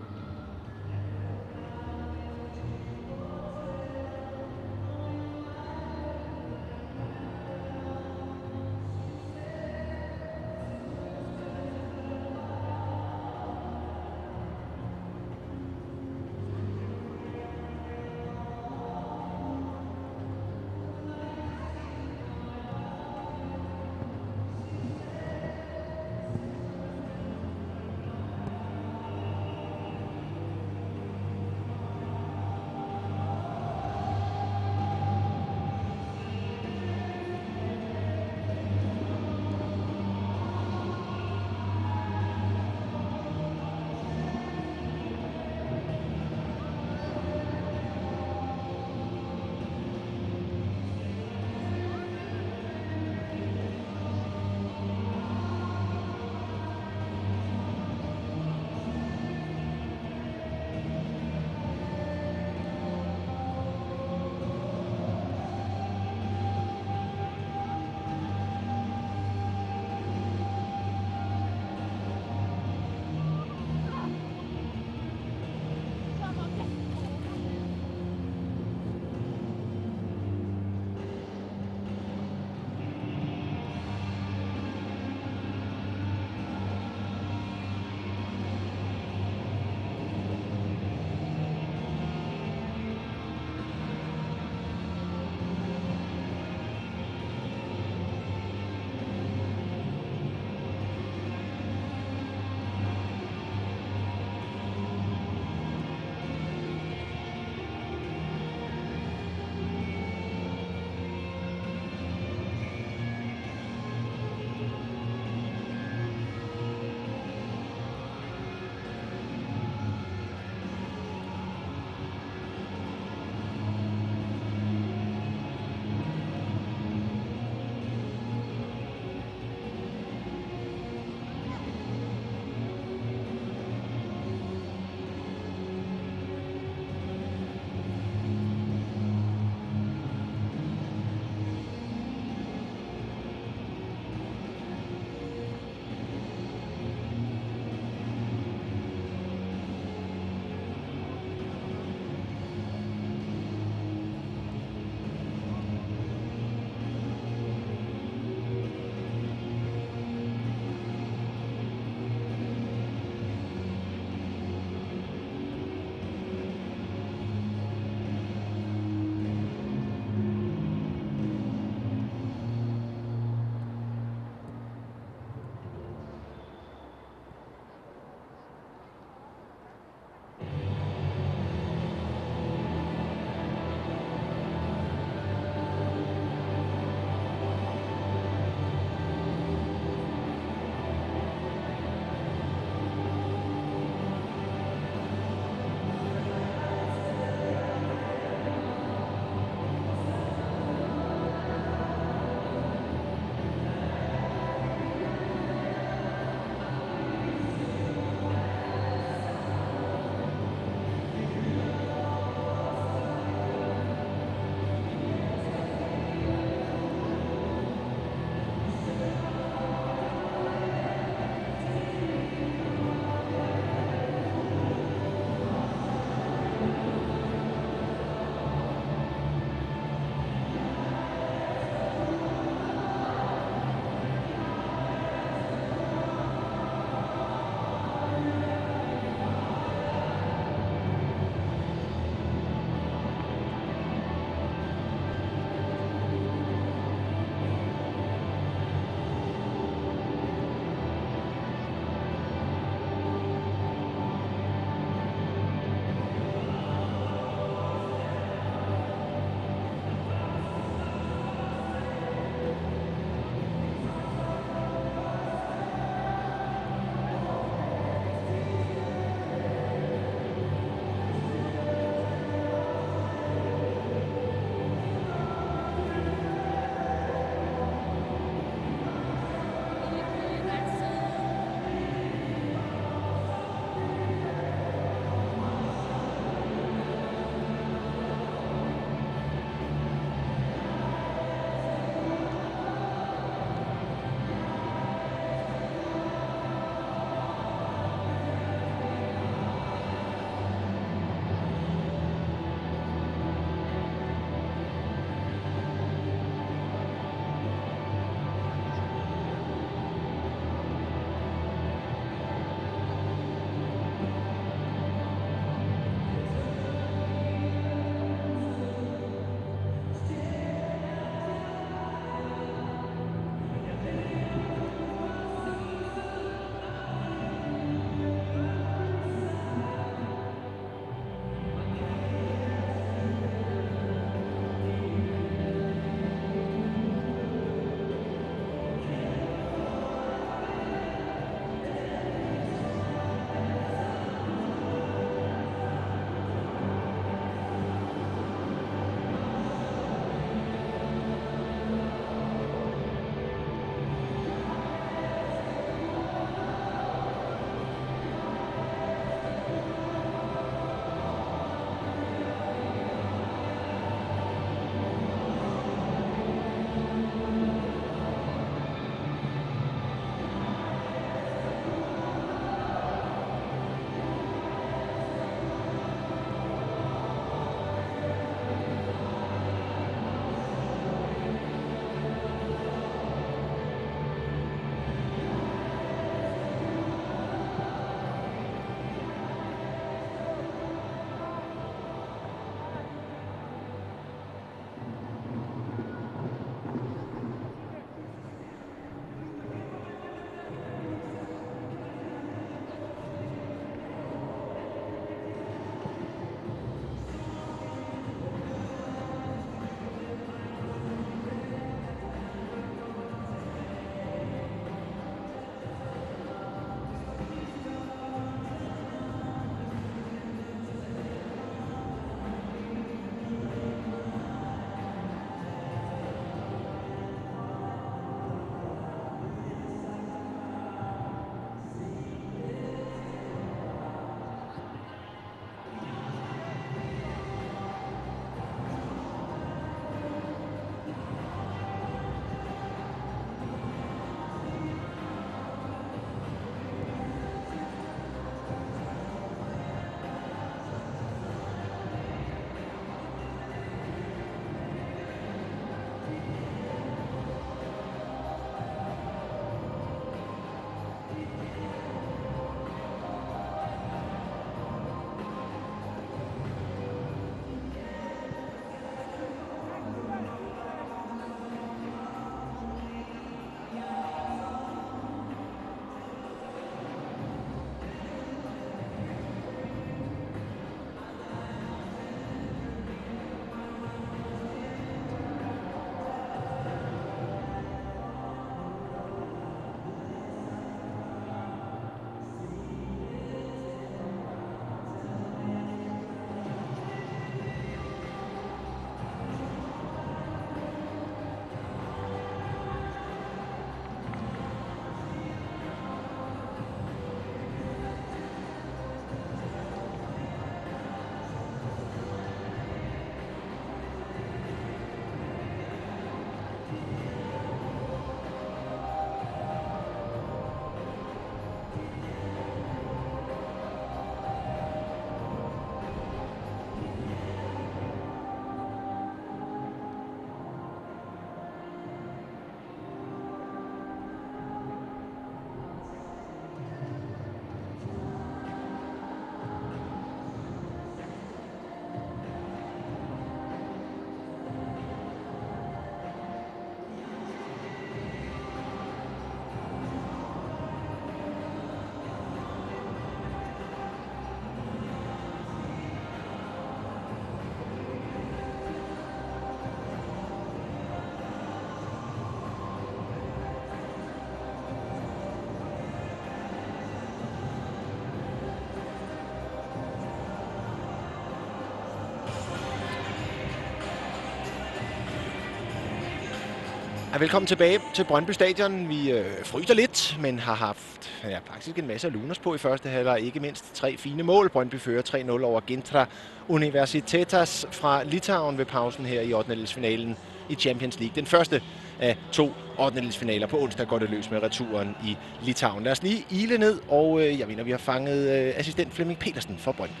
Velkommen tilbage til Brøndby Stadion. Vi øh, fryser lidt, men har haft ja, faktisk en masse luners på i første halvleg. Ikke mindst tre fine mål. Brøndby fører 3-0 over Gintra Universitetas fra Litauen ved pausen her i 8. finalen i Champions League. Den første af to 8. finaler på onsdag går det løs med returen i Litauen. Lad os lige ile ned, og øh, jeg mener, vi har fanget øh, assistent Flemming Petersen fra Brøndby.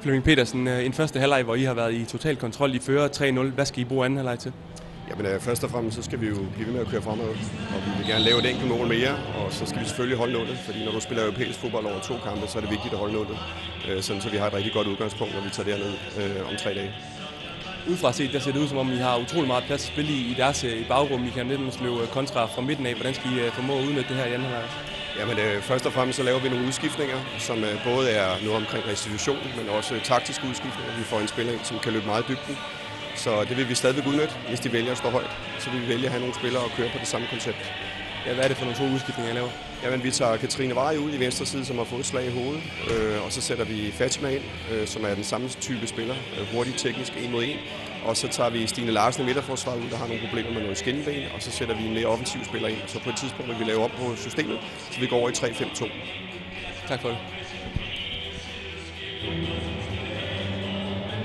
Flemming Petersen, øh, en første halvleg, hvor I har været i total kontrol. I fører 3-0. Hvad skal I bruge anden halvleg til? Jamen øh, først og fremmest så skal vi jo blive ved med at køre fremad, og vi vil gerne lave et enkelt mål mere, og så skal vi selvfølgelig holde nullet, fordi når du spiller europæisk fodbold over to kampe, så er det vigtigt at holde nullet, øh, sådan så vi har et rigtig godt udgangspunkt, når vi tager derned øh, om tre dage. Udefra set, der ser det ud som om, I har utrolig meget plads at spille i, i deres i bagrum. I kan næsten slå kontra fra midten af. Hvordan skal I formå at udnytte det her i anden halvleg? Jamen, øh, først og fremmest så laver vi nogle udskiftninger, som øh, både er noget omkring restitution, men også taktiske udskiftninger. Vi får en spiller ind, som kan løbe meget dybden. Så det vil vi stadigvæk udnytte, hvis de vælger at stå højt. Så vil vi vælge at have nogle spillere og køre på det samme koncept. Ja, hvad er det for nogle to udskiftninger, jeg laver? Jamen, vi tager Katrine Vej ud i venstre side, som har fået slag i hovedet. Øh, og så sætter vi Fatima ind, øh, som er den samme type spiller. Øh, hurtigt teknisk, en mod en. Og så tager vi Stine Larsen i midterforsvaret ud, der har nogle problemer med noget skinben. Og så sætter vi en mere offensiv spiller ind. Så på et tidspunkt vil vi lave op på systemet, så vi går over i 3-5-2. Tak for det.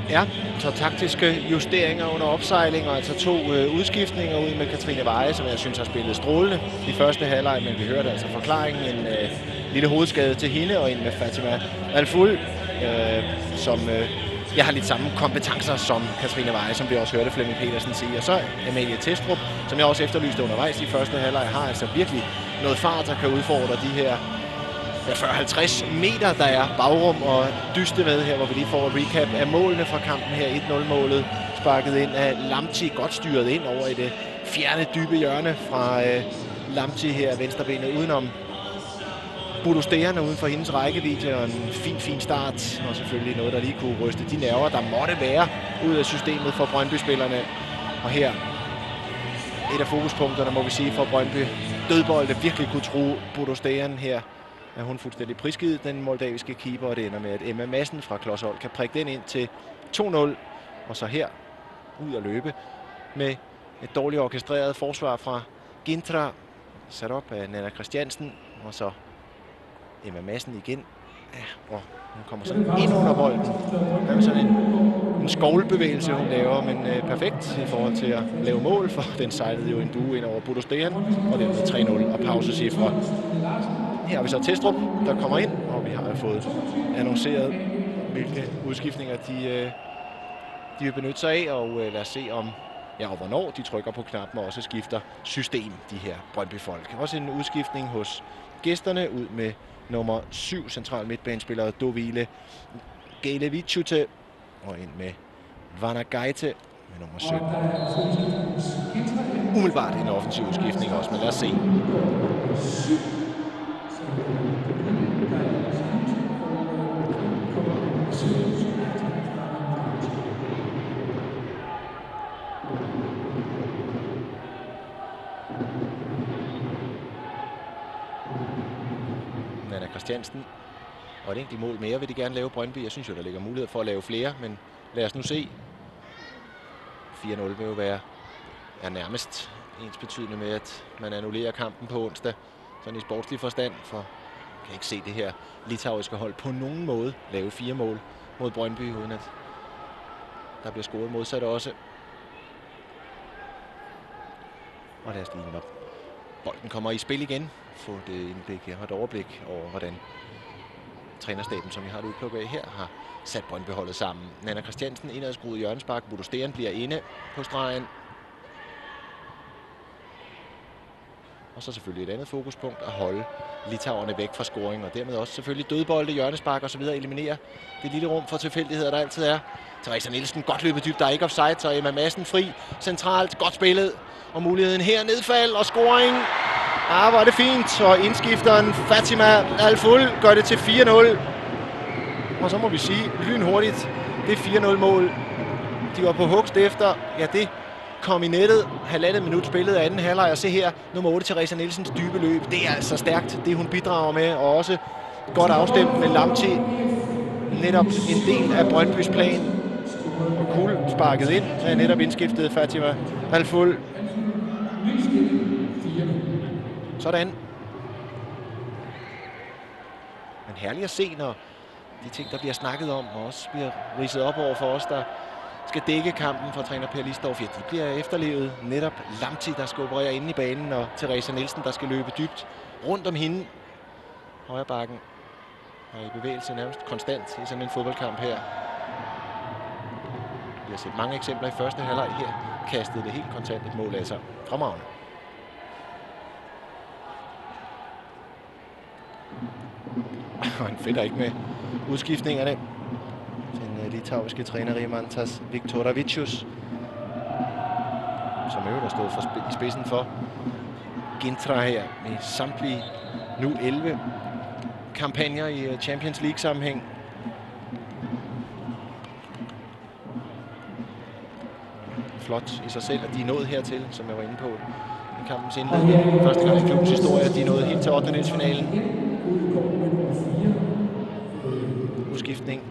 Ja, så taktiske justeringer under opsejling, og altså to øh, udskiftninger ud med Katrine Veje, som jeg synes har spillet strålende i første halvleg, men vi hørte altså forklaringen, en øh, lille hovedskade til hende, og en med Fatima Alful, øh, som øh, jeg har lidt samme kompetencer som Katrine Veje, som vi også hørte Flemming Petersen sige. Og så Amalie Testrup, som jeg også efterlyste undervejs i første halvleg, har altså virkelig noget fart, der kan udfordre de her ja, 40-50 meter, der er bagrum og dyste med her, hvor vi lige får et recap af målene fra kampen her. 1-0-målet sparket ind af Lamti, godt styret ind over i det fjerne dybe hjørne fra øh, Lamti her, venstrebenet udenom Budostererne uden for hendes rækkevidde, og en fin, fin start, og selvfølgelig noget, der lige kunne ryste de nerver, der måtte være ud af systemet for Brøndby-spillerne. Og her et af fokuspunkterne, må vi sige, for Brøndby. Dødbolde virkelig kunne true Budosterende her er hun fuldstændig prisgivet, den moldaviske keeper, og det ender med, at Emma Madsen fra Klodshold kan prikke den ind til 2-0, og så her ud at løbe med et dårligt orkestreret forsvar fra Gintra, sat op af Nana Christiansen, og så Emma Madsen igen. Ja, og hun kommer sådan ind under bolden. Der er sådan en, en skovlbevægelse, hun laver, men øh, perfekt i forhold til at lave mål, for den sejlede jo en due ind over Budosteren, og det er 3-0 og pausecifre her har vi så Testrup, der kommer ind, og vi har fået annonceret, hvilke udskiftninger de, øh, de vil benytte sig af, og øh, lad os se om, ja, og hvornår de trykker på knappen og også skifter system, de her Brøndby-folk. Også en udskiftning hos gæsterne ud med nummer 7 central midtbanespiller Dovile Galevicute og ind med Vanagaite med nummer 7. Umiddelbart en offensiv udskiftning også, men lad os se. Nana Christiansen. Og et enkelt mål mere vil de gerne lave Brøndby. Jeg synes jo, der ligger mulighed for at lave flere, men lad os nu se. 4-0 vil jo være er nærmest ens betydende med, at man annullerer kampen på onsdag. Sådan i sportslig forstand, for jeg kan ikke se det her litauiske hold på nogen måde lave fire mål mod Brøndby, uden at der bliver scoret modsat også. Og lad os lige når bolden kommer i spil igen, få det indblik, jeg har et overblik over, hvordan trænerstaben, som vi har et udpluk af her, har sat Brøndby-holdet sammen. Nana Christiansen indadskruet hjørnespark. Budo Steren bliver inde på stregen. Og så selvfølgelig et andet fokuspunkt at holde litauerne væk fra scoring, og dermed også selvfølgelig dødbolde, hjørnespark og så videre eliminere det lille rum for tilfældigheder, der altid er. Theresa Nielsen, godt løbet dybt, der er ikke offside, så Emma Madsen fri, centralt, godt spillet, og muligheden her, nedfald og scoring. Ah, hvor er det fint, og indskifteren Fatima Alful gør det til 4-0. Og så må vi sige, lynhurtigt, det 4-0 mål. De var på hugst efter, ja det kom i nettet. Halvandet minut spillet af anden halvleg. Og se her, nummer 8, Theresa Nielsens dybe løb. Det er altså stærkt, det hun bidrager med. Og også godt afstemt med Lamti. Netop en del af Brøndbys plan. Og Kul sparket ind er netop indskiftet Fatima Alful. Sådan. Men herlig at se, når de ting, der bliver snakket om, og også bliver ridset op over for os, der skal dække kampen for træner Per Listorff. Ja, de bliver efterlevet. Netop Lamti, der skal operere inde i banen, og Teresa Nielsen, der skal løbe dybt rundt om hende. Højre bakken og i bevægelse nærmest konstant i sådan en fodboldkamp her. Vi har set mange eksempler i første halvleg her. Kastede det helt kontant et mål af sig. Fremragende. Og han fedter ikke med udskiftningerne. Litauiske træner Rimantas Viktoravicius, som øvrigt har stået for sp i spidsen for Gintra her med samtlige nu 11 kampagner i øh, Champions League sammenhæng. Flot i sig selv, at de er nået hertil, som jeg var inde på i kampens indledning. Første gang i klubbens historie, at de er nået helt til 8. finalen. Udskiftning.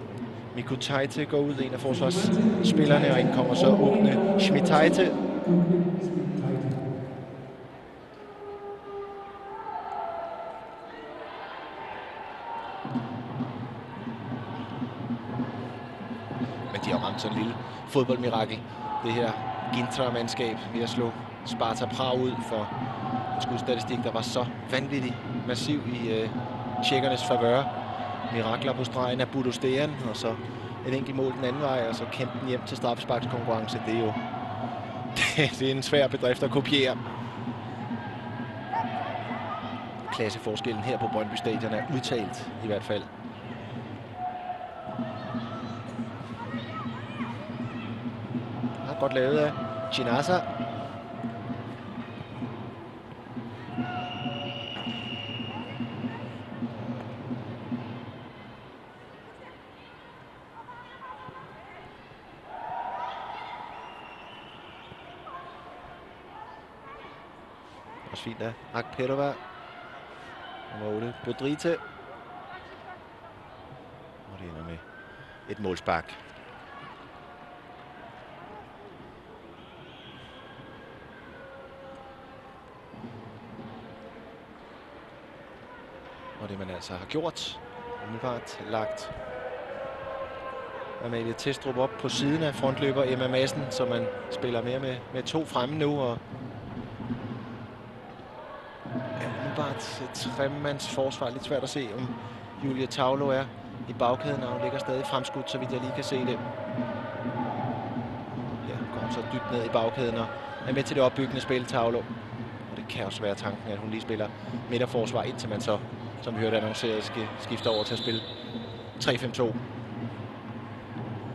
Mikutaite går ud, en af forsvarsspillerne, og indkommer så åbne Schmidteite. Men de har ramt sådan en lille fodboldmirakel. Det her Gintra-mandskab ved at slå Sparta Prag ud for en skudstatistik, der var så vanvittig massiv i øh, tjekkernes favør. Mirakler på stregen af Budostean, og så et enkelt mål den anden vej, og så kæmpe den hjem til straffesparkskonkurrence. Det er jo det, det er en svær bedrift at kopiere. Klasseforskellen her på Brøndby Stadion er udtalt i hvert fald. Har godt lavet af Chinasa. Ja, fint af Nummer 8, Bodrite. Og det ender med et målspark. Og det man altså har gjort, umiddelbart lagt Amalie Testrup op på siden af frontløber Emma Madsen, så man spiller mere med, med to fremme nu, og ja, umiddelbart et tremands forsvar. Lidt svært at se, om Julia Tavlo er i bagkæden, og hun ligger stadig fremskudt, så vidt jeg lige kan se det. Ja, går hun så dybt ned i bagkæden og er med til det opbyggende spil, Tavlo. Og det kan også være tanken, at hun lige spiller midterforsvar, indtil man så, som vi hørte annonceret, skal skifte over til at spille 3-5-2.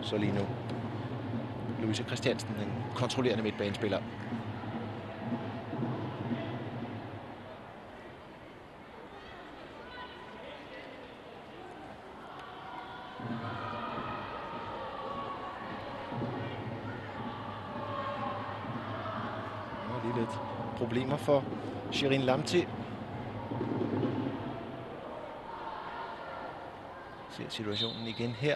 Så lige nu Louise Christiansen, den kontrollerende midtbanespiller. For Shirin Lamti. Ser situationen igen her.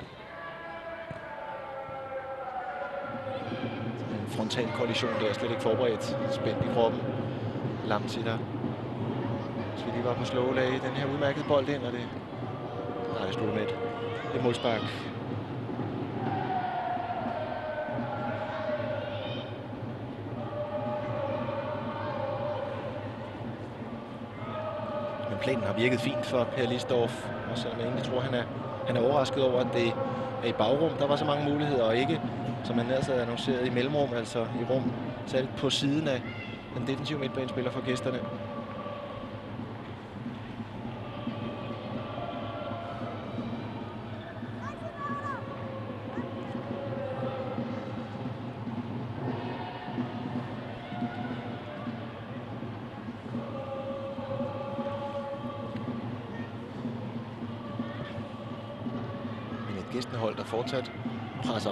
En frontal kollision der, slet ikke forberedt. Spændt i kroppen. Lamti der. Så vi lige var på slåelag den her udmærkede bold ind, og det... Nej, det slutter med et, et målspark. Planen har virket fint for Per Listorff, og selvom jeg egentlig tror, han er, han er overrasket over, at det er i bagrum. Der var så mange muligheder, og ikke, som han ellers havde annonceret, i mellemrum, altså i rum, sat på siden af den defensive midtbanespiller for gæsterne.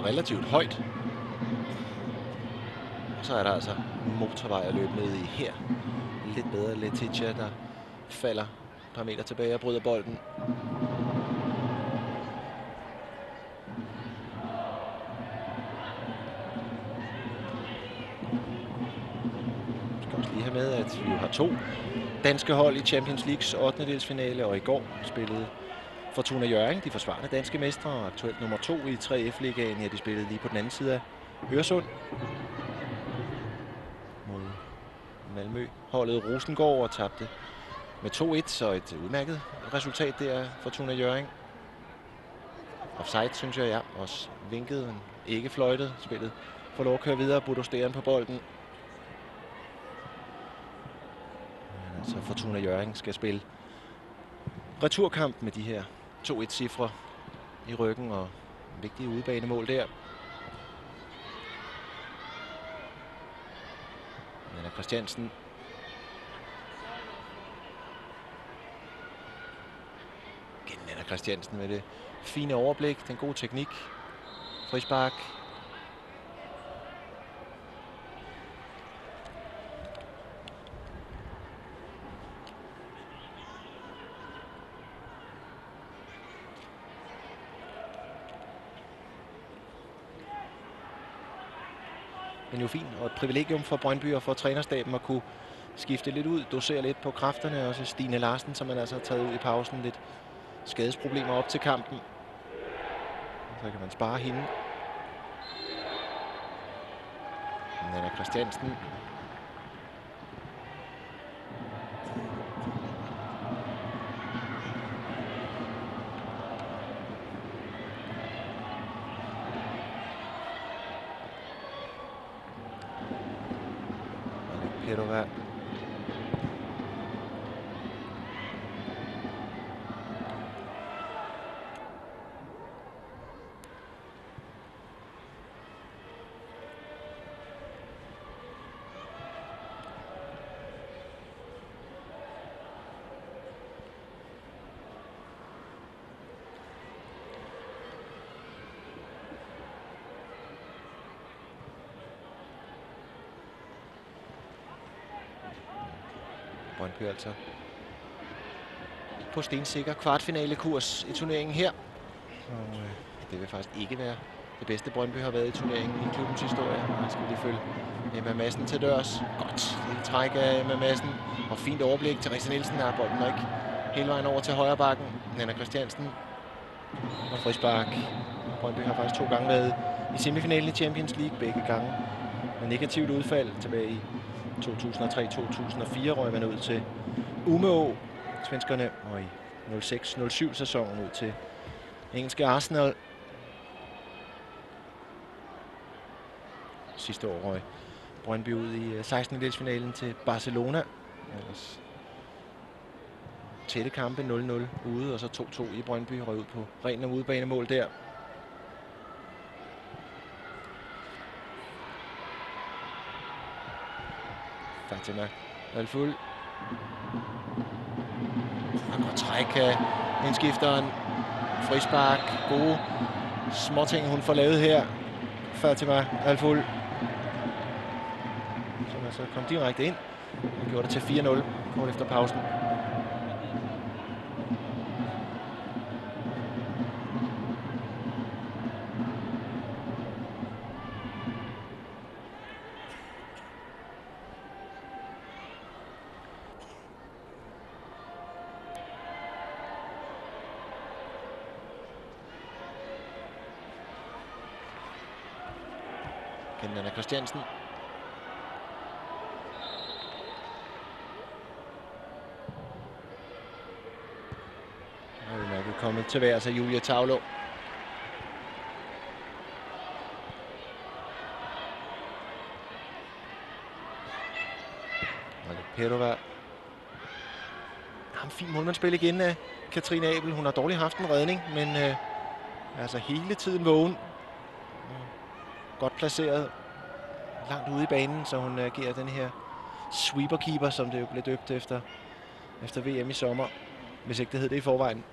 relativt højt. Og så er der altså motorvej at løbe ned i her. Lidt bedre Letitia, der falder et par meter tilbage og bryder bolden. med, at vi har to danske hold i Champions Leagues 8. delsfinale, og i går spillede Fortuna Jørgen, de forsvarende danske mestre, og aktuelt nummer to i 3F-ligaen. Ja, de spillede lige på den anden side af Øresund mod Malmø. Holdet Rosengård og tabte med 2-1, så et udmærket resultat der for Fortuna Jøring. Offside, synes jeg, ja. Også vinket, men ikke fløjtet. Spillet får lov at køre videre. Budo på bolden. Men altså Fortuna Jøring skal spille returkamp med de her 2-1-cifre i ryggen og vigtige udebanemål der. Anna Christiansen Christiansen med det fine overblik, den gode teknik. Frispark. Jo fint, og et privilegium for Brøndby og for trænerstaben at kunne skifte lidt ud, dosere lidt på kræfterne. Også Stine Larsen, som man altså har taget ud i pausen. Lidt skadesproblemer op til kampen. Så kan man spare hende. Nana Christiansen. Perova. Brøndby altså på stensikker kvartfinalekurs i turneringen her. Og øh, det vil faktisk ikke være det bedste Brøndby har været i turneringen i klubbens historie. Her skal vi følge Emma Madsen til dørs. Godt lille træk af Emma Madsen. Og fint overblik. til Risse Nielsen har bolden nok hele vejen over til højre bakken. Nana Christiansen og frispark. Brøndby har faktisk to gange været i semifinalen i Champions League. Begge gange med negativt udfald tilbage i 2003-2004 røg man ud til Umeå, svenskerne, og i 06-07 sæsonen ud til engelske Arsenal. Sidste år røg Brøndby ud i øh, 16. delsfinalen til Barcelona. Ellers tætte kampe 0-0 ude, og så 2-2 i Brøndby røg ud på ren og udebanemål der. Fatima Alfuld. Og godt træk af indskifteren. Frispark. Gode småting, hun får lavet her. Fatima Alful. Som altså kom direkte ind. Og gjorde det til 4-0 kort efter pausen. Igen Anna Christiansen. Og udmærket kommet til værs af Julia Tavlo. Og det Har en fin målmandsspil igen af Katrine Abel. Hun har dårligt haft en redning, men øh, altså hele tiden vågen godt placeret langt ude i banen, så hun øh, agerer den her sweeper-keeper, som det jo blev døbt efter, efter VM i sommer, hvis ikke det hed det i forvejen.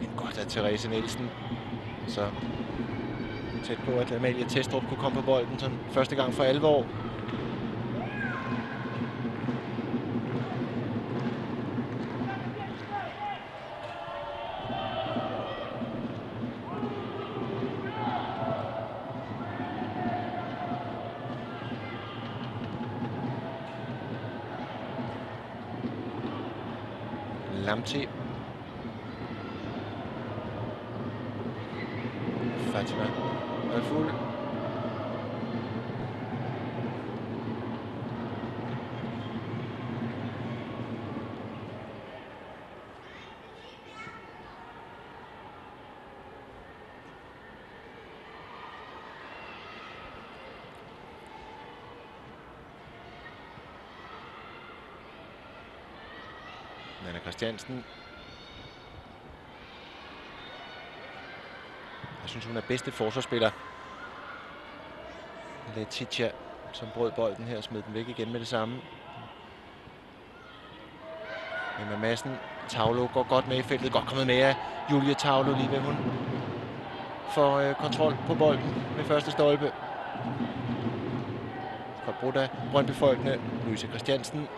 Men godt af Therese Nielsen. Så tæt på, at Amalie Testrup kunne komme på bolden sådan første gang for alvor. Lamti. Fatima er fuld. Nana Christiansen. Jeg synes, hun er bedste forsvarsspiller. Letitia, som brød bolden her og smed den væk igen med det samme. Emma Madsen. Tavlo går godt med i feltet. Godt kommet med af Julie Tavlo lige ved hun får øh, kontrol på bolden med første stolpe. Godt Brøndby-folkene. Louise Christiansen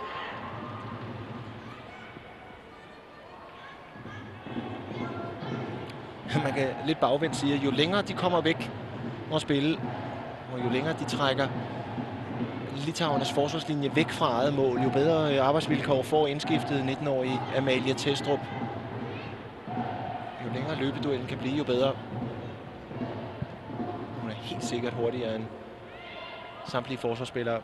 kan lidt bagvendt sige, at jo længere de kommer væk og spille, og jo længere de trækker Litauernes forsvarslinje væk fra eget mål, jo bedre øh, arbejdsvilkår får indskiftet 19-årige Amalie Testrup. Jo længere løbeduellen kan blive, jo bedre. Hun er helt sikkert hurtigere end samtlige forsvarsspillere.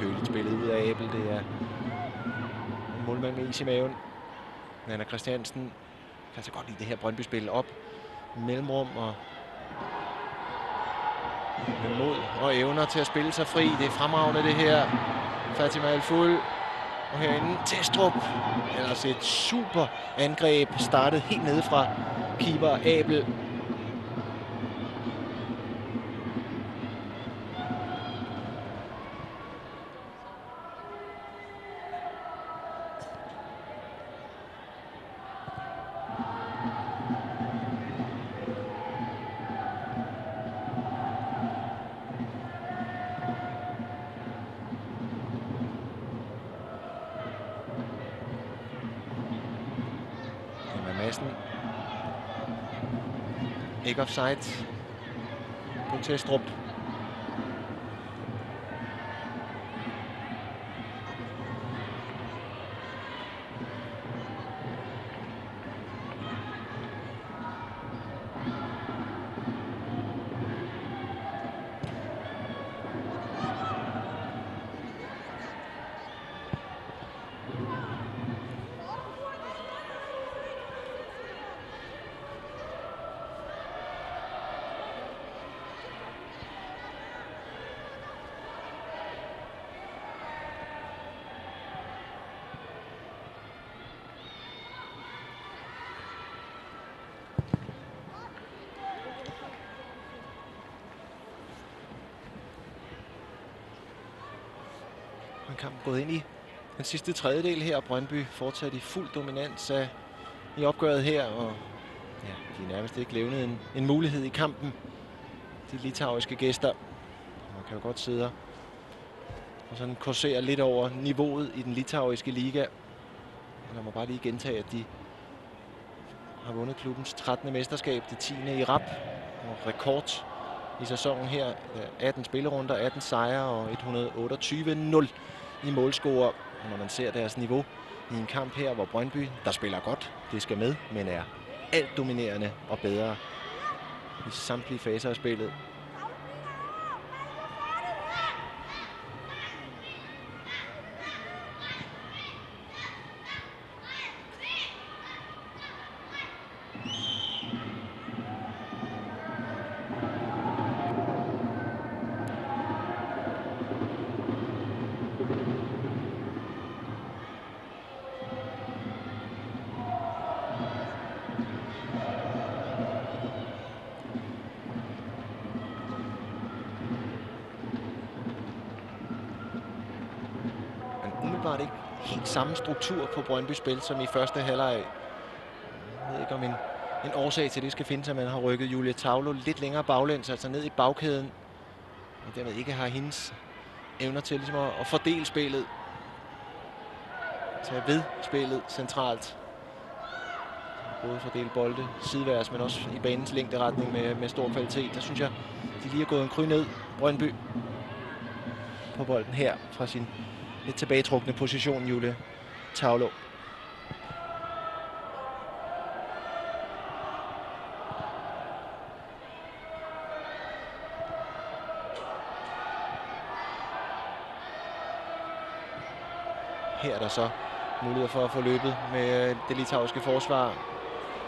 køligt spillet ud af Abel. Det er en målmand med is i maven. Nana Christiansen kan så godt lide det her Brøndby-spil op. Mellemrum og med mod og evner til at spille sig fri. Det er fremragende det her. Fatima Alful Og herinde Testrup. Ellers et super angreb. Startet helt nede fra keeper Abel. Emma Ikke offside på Testrup. Gået ind i den sidste tredjedel her, Brøndby fortsat i fuld dominans af, i opgøret her, og ja, de er nærmest ikke levnet en, en mulighed i kampen. De litauiske gæster. Man kan jo godt sidde og- sådan korsere lidt over niveauet i den litauiske liga. Og lad mig bare lige gentage, at de har vundet klubbens 13. mesterskab, det 10. i rap, og rekord i sæsonen her. 18 spillerunder, 18 sejre og 128-0 i målscorer, når man ser deres niveau i en kamp her, hvor Brøndby, der spiller godt, det skal med, men er alt dominerende og bedre i samtlige faser af spillet. Men umiddelbart ikke helt samme struktur på Brøndby spil som i første halvleg. Jeg ved ikke om en, en årsag til det skal findes, at man har rykket Julia Tavlo lidt længere baglæns, altså ned i bagkæden. Og dermed ikke har hendes evner til ligesom at, at fordele spillet. Tage ved spillet centralt. både fordele bolde sideværs, men også i banens længderetning med, med stor kvalitet. Der synes jeg, de lige er gået en kry ned. Brøndby på bolden her fra sin lidt tilbagetrukne position, Julie Tavlo. Her er der så mulighed for at få løbet med øh, det litauiske forsvar.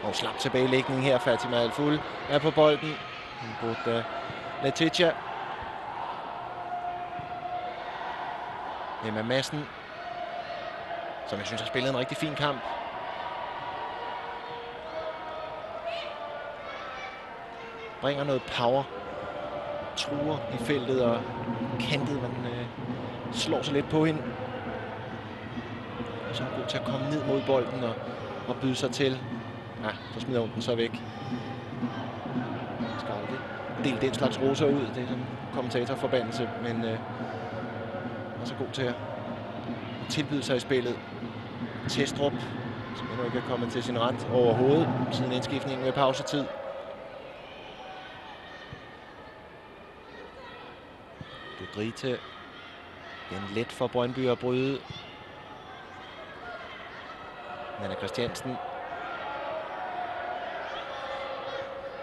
Og slap tilbagelægning her. Fatima Alful er på bolden. Hun burde Letitia. Emma Madsen, som jeg synes har spillet en rigtig fin kamp. Bringer noget power. Truer i feltet og kantet. Man øh, slår sig lidt på hende. Og så er hun god til at komme ned mod bolden og, og byde sig til. Ja, så smider hun den så væk. Jeg skal aldrig dele den slags roser ud. Det er sådan en kommentatorforbandelse, men øh, er så god til at tilbyde sig i spillet. Testrup, som endnu ikke er kommet til sin ret overhovedet siden indskiftningen med pausetid. Budrite. Igen let for Brøndby at bryde. Nana Christiansen.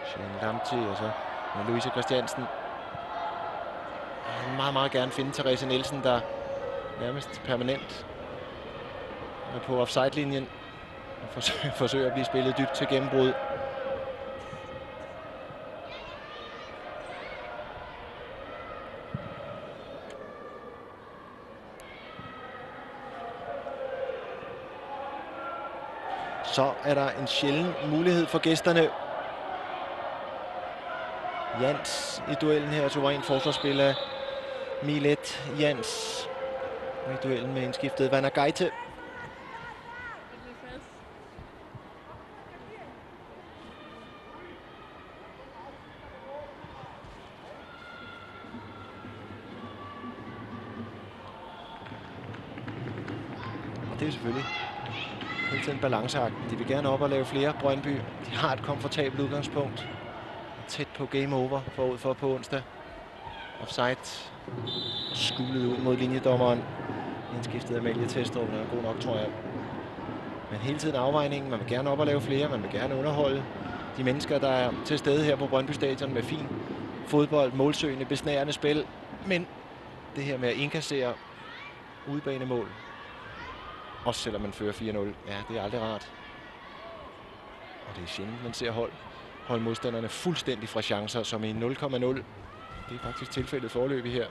Shane Lamti, og så Louise Christiansen. Jeg vil meget, meget gerne finde Therese Nielsen, der nærmest permanent på offside-linjen. Og forsøger, forsøger at blive spillet dybt til gennembrud. Så er der en sjælden mulighed for gæsterne. Jans i duellen her, suveræn forsvarsspiller Milet Jans. Og i duellen med indskiftet Vanna Geite. Og det er selvfølgelig hele tiden balanceakt. De vil gerne op og lave flere Brøndby. De har et komfortabelt udgangspunkt. Tæt på game over forud for på onsdag. Offside. Skulet ud mod linjedommeren. Indskiftet Amalie Testrup. Den er god nok, tror jeg. Men hele tiden afvejningen. Man vil gerne op og lave flere. Man vil gerne underholde de mennesker, der er til stede her på Brøndby Stadion med fin fodbold, målsøgende, besnærende spil. Men det her med at indkassere udebanemål, også selvom man fører 4-0. Ja, det er aldrig rart. Og det er sjældent, man ser hold, hold modstanderne fuldstændig fra chancer, som i 0,0. Det er faktisk tilfældet forløbig her.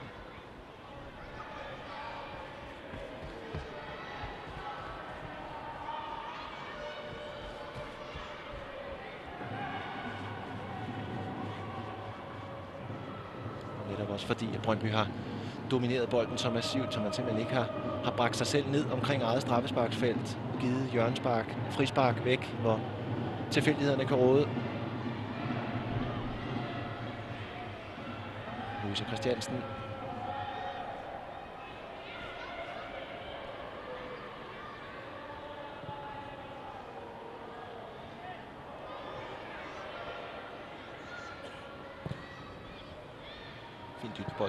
Også fordi, at Brøndby har domineret bolden så massivt, så man simpelthen ikke har, har bragt sig selv ned omkring eget straffesparksfelt. Givet hjørnspark, frispark væk, hvor tilfældighederne kan råde. Louise Christiansen.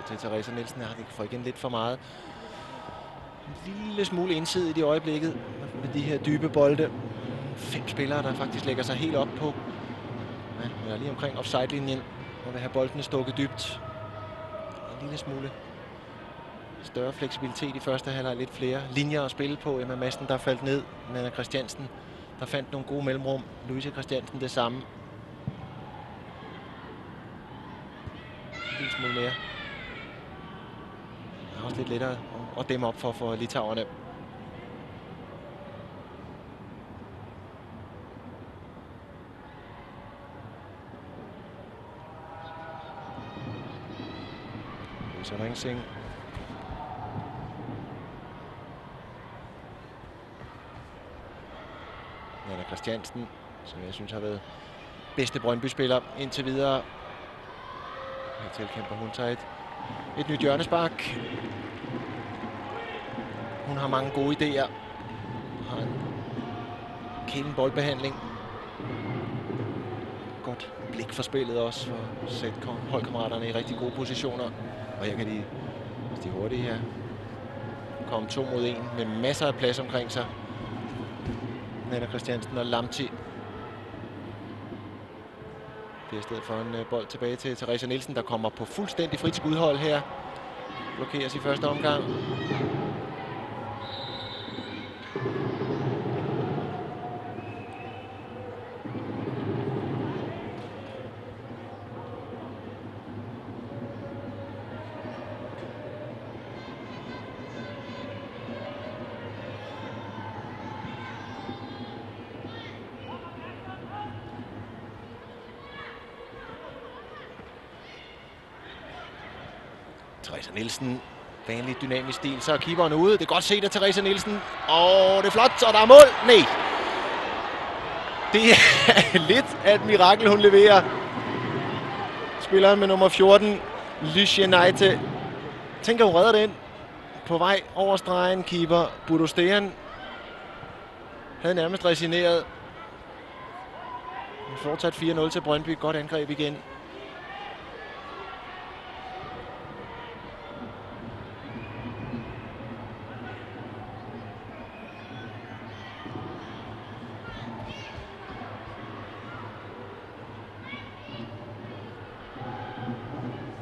Fin til Teresa Nielsen. Her får igen lidt for meget. En lille smule indsidigt i øjeblikket med de her dybe bolde. Fem spillere, der faktisk lægger sig helt op på. Ja, eller lige omkring offside-linjen. Og vil have boldene stukket dybt. En lille smule større fleksibilitet i første halvleg. Lidt flere linjer at spille på. Emma Madsen, der faldt ned. Nana Christiansen, der fandt nogle gode mellemrum. Louise Christiansen det samme. En lille smule mere. Lidt lettere at dæmme op for, for litauerne. Louise Ringsing. Nana Christiansen, som jeg synes har været bedste Brøndby-spiller indtil videre. Her tilkæmper hun sig et, et nyt hjørnespark. Hun har mange gode idéer. Har en kælen boldbehandling. godt blik for spillet også, for at sætte holdkammeraterne i rigtig gode positioner. Og her kan de, hvis de er hurtige her, komme to mod en med masser af plads omkring sig. Nana Christiansen og Lamti. Det er i stedet for en øh, bold tilbage til Therese Nielsen, der kommer på fuldstændig frit skudhold her. Blokeres i første omgang. Therese Nielsen, vanlig dynamisk stil. Så er keeperen ude. Det er godt set af Therese Nielsen. Og det er flot, og der er mål. Nej. Det er lidt af et mirakel, hun leverer. Spilleren med nummer 14, Lucia Neite. Tænker, hun redder den. På vej over stregen, keeper Budostean. Havde nærmest resigneret. Fortsat 4-0 til Brøndby. Godt angreb igen.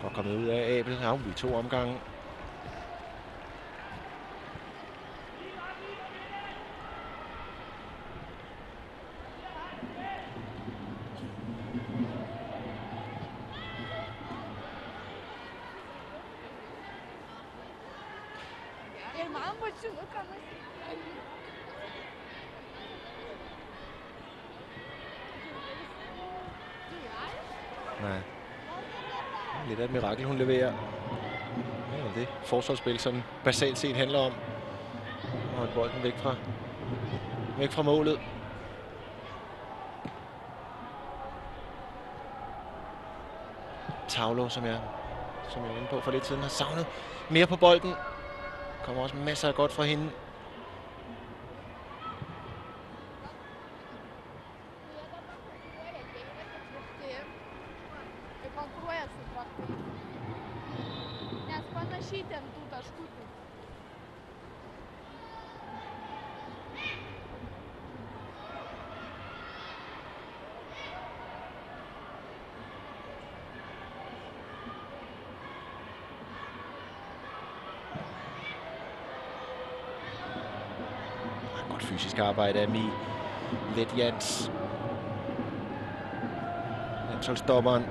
Godt kommet ud af Abel. Ja, hun i to omgange. Irmão, continua com a Nej. Lidt af et mirakel, hun leverer. Det er det forsvarsspil, som basalt set handler om. Og holde bolden væk fra, væk fra målet. Tavlo, som jeg, som jeg var inde på for lidt siden, har savnet mere på bolden. Kommer også masser af godt fra hende. Fysisk arbejde af Mi Landsholdsdommeren.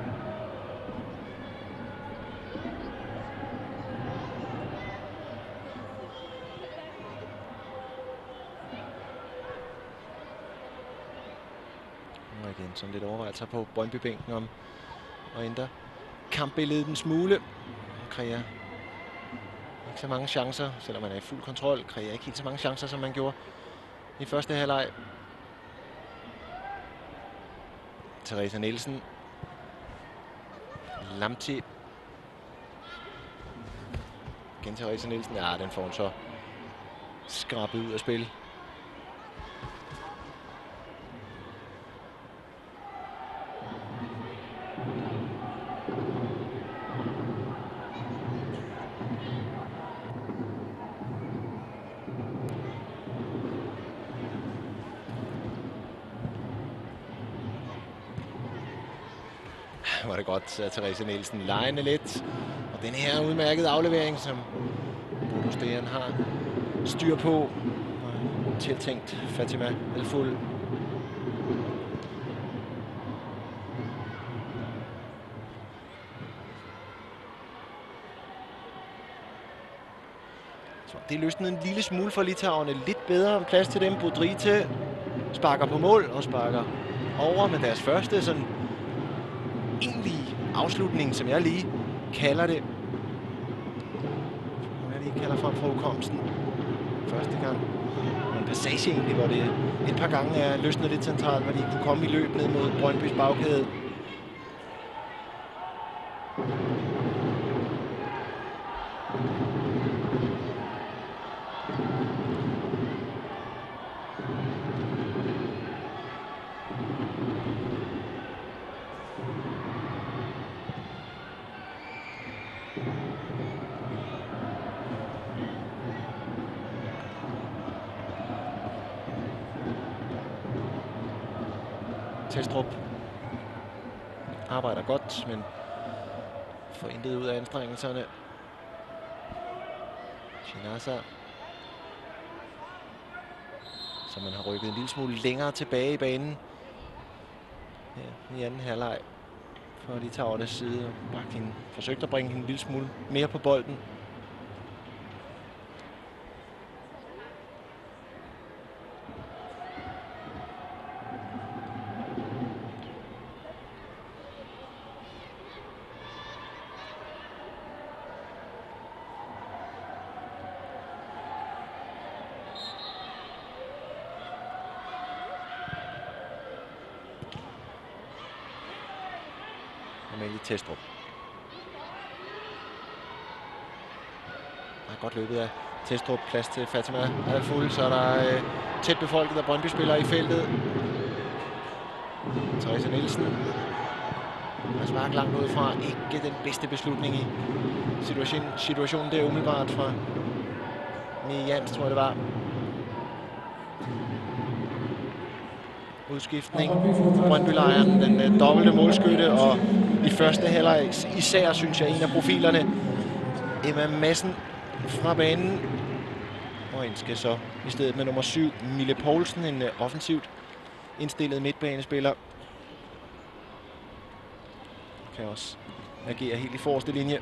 Og igen sådan lidt overvejelser på Brøndby-bænken om at ændre kampbilledet en smule. Kreer ikke så mange chancer, selvom man er i fuld kontrol. Kreer ikke helt så mange chancer, som man gjorde i første halvleg. Teresa Nielsen. Lamti. Igen Teresa Nielsen. Ja, den får hun så skrabet ud af spil. Var det godt at Therese Nielsen lejende lidt. Og den her udmærkede aflevering, som Bruno Stehan har styr på. Og tiltænkt Fatima Elful. Så det løsnede en lille smule for Litauerne. Lidt bedre plads til dem. Budrite sparker på mål og sparker over med deres første sådan afslutningen, som jeg lige kalder det. Som jeg lige kalder frem fra hukommelsen. Første gang. En passage egentlig, hvor det et par gange er løsnet lidt centralt, hvor de kunne komme i løb ned mod Brøndbys bagkæde. Testrup arbejder men får intet ud af anstrengelserne. Chinasa. Så man har rykket en lille smule længere tilbage i banen. Her i anden halvleg. For de tager det side og bragt forsøgt at bringe hende en lille smule mere på bolden. Amalie Testrup. Der er godt løbet af Testrup. Plads til Fatima er fuld, så er der øh, tæt befolket af Brøndby-spillere i feltet. Therese Nielsen. Mads Mark langt ud fra. Ikke den bedste beslutning i situation, situationen. Det er umiddelbart fra Mie Jans, tror jeg det var. Udskiftning Brøndby-lejren. Den øh, dobbelte målskytte, og i første halvleg især, synes jeg, en af profilerne, Emma Madsen fra banen. Og en skal så i stedet med nummer 7, Mille Poulsen, en øh, offensivt indstillet midtbanespiller. Kan også agere helt i forreste linje.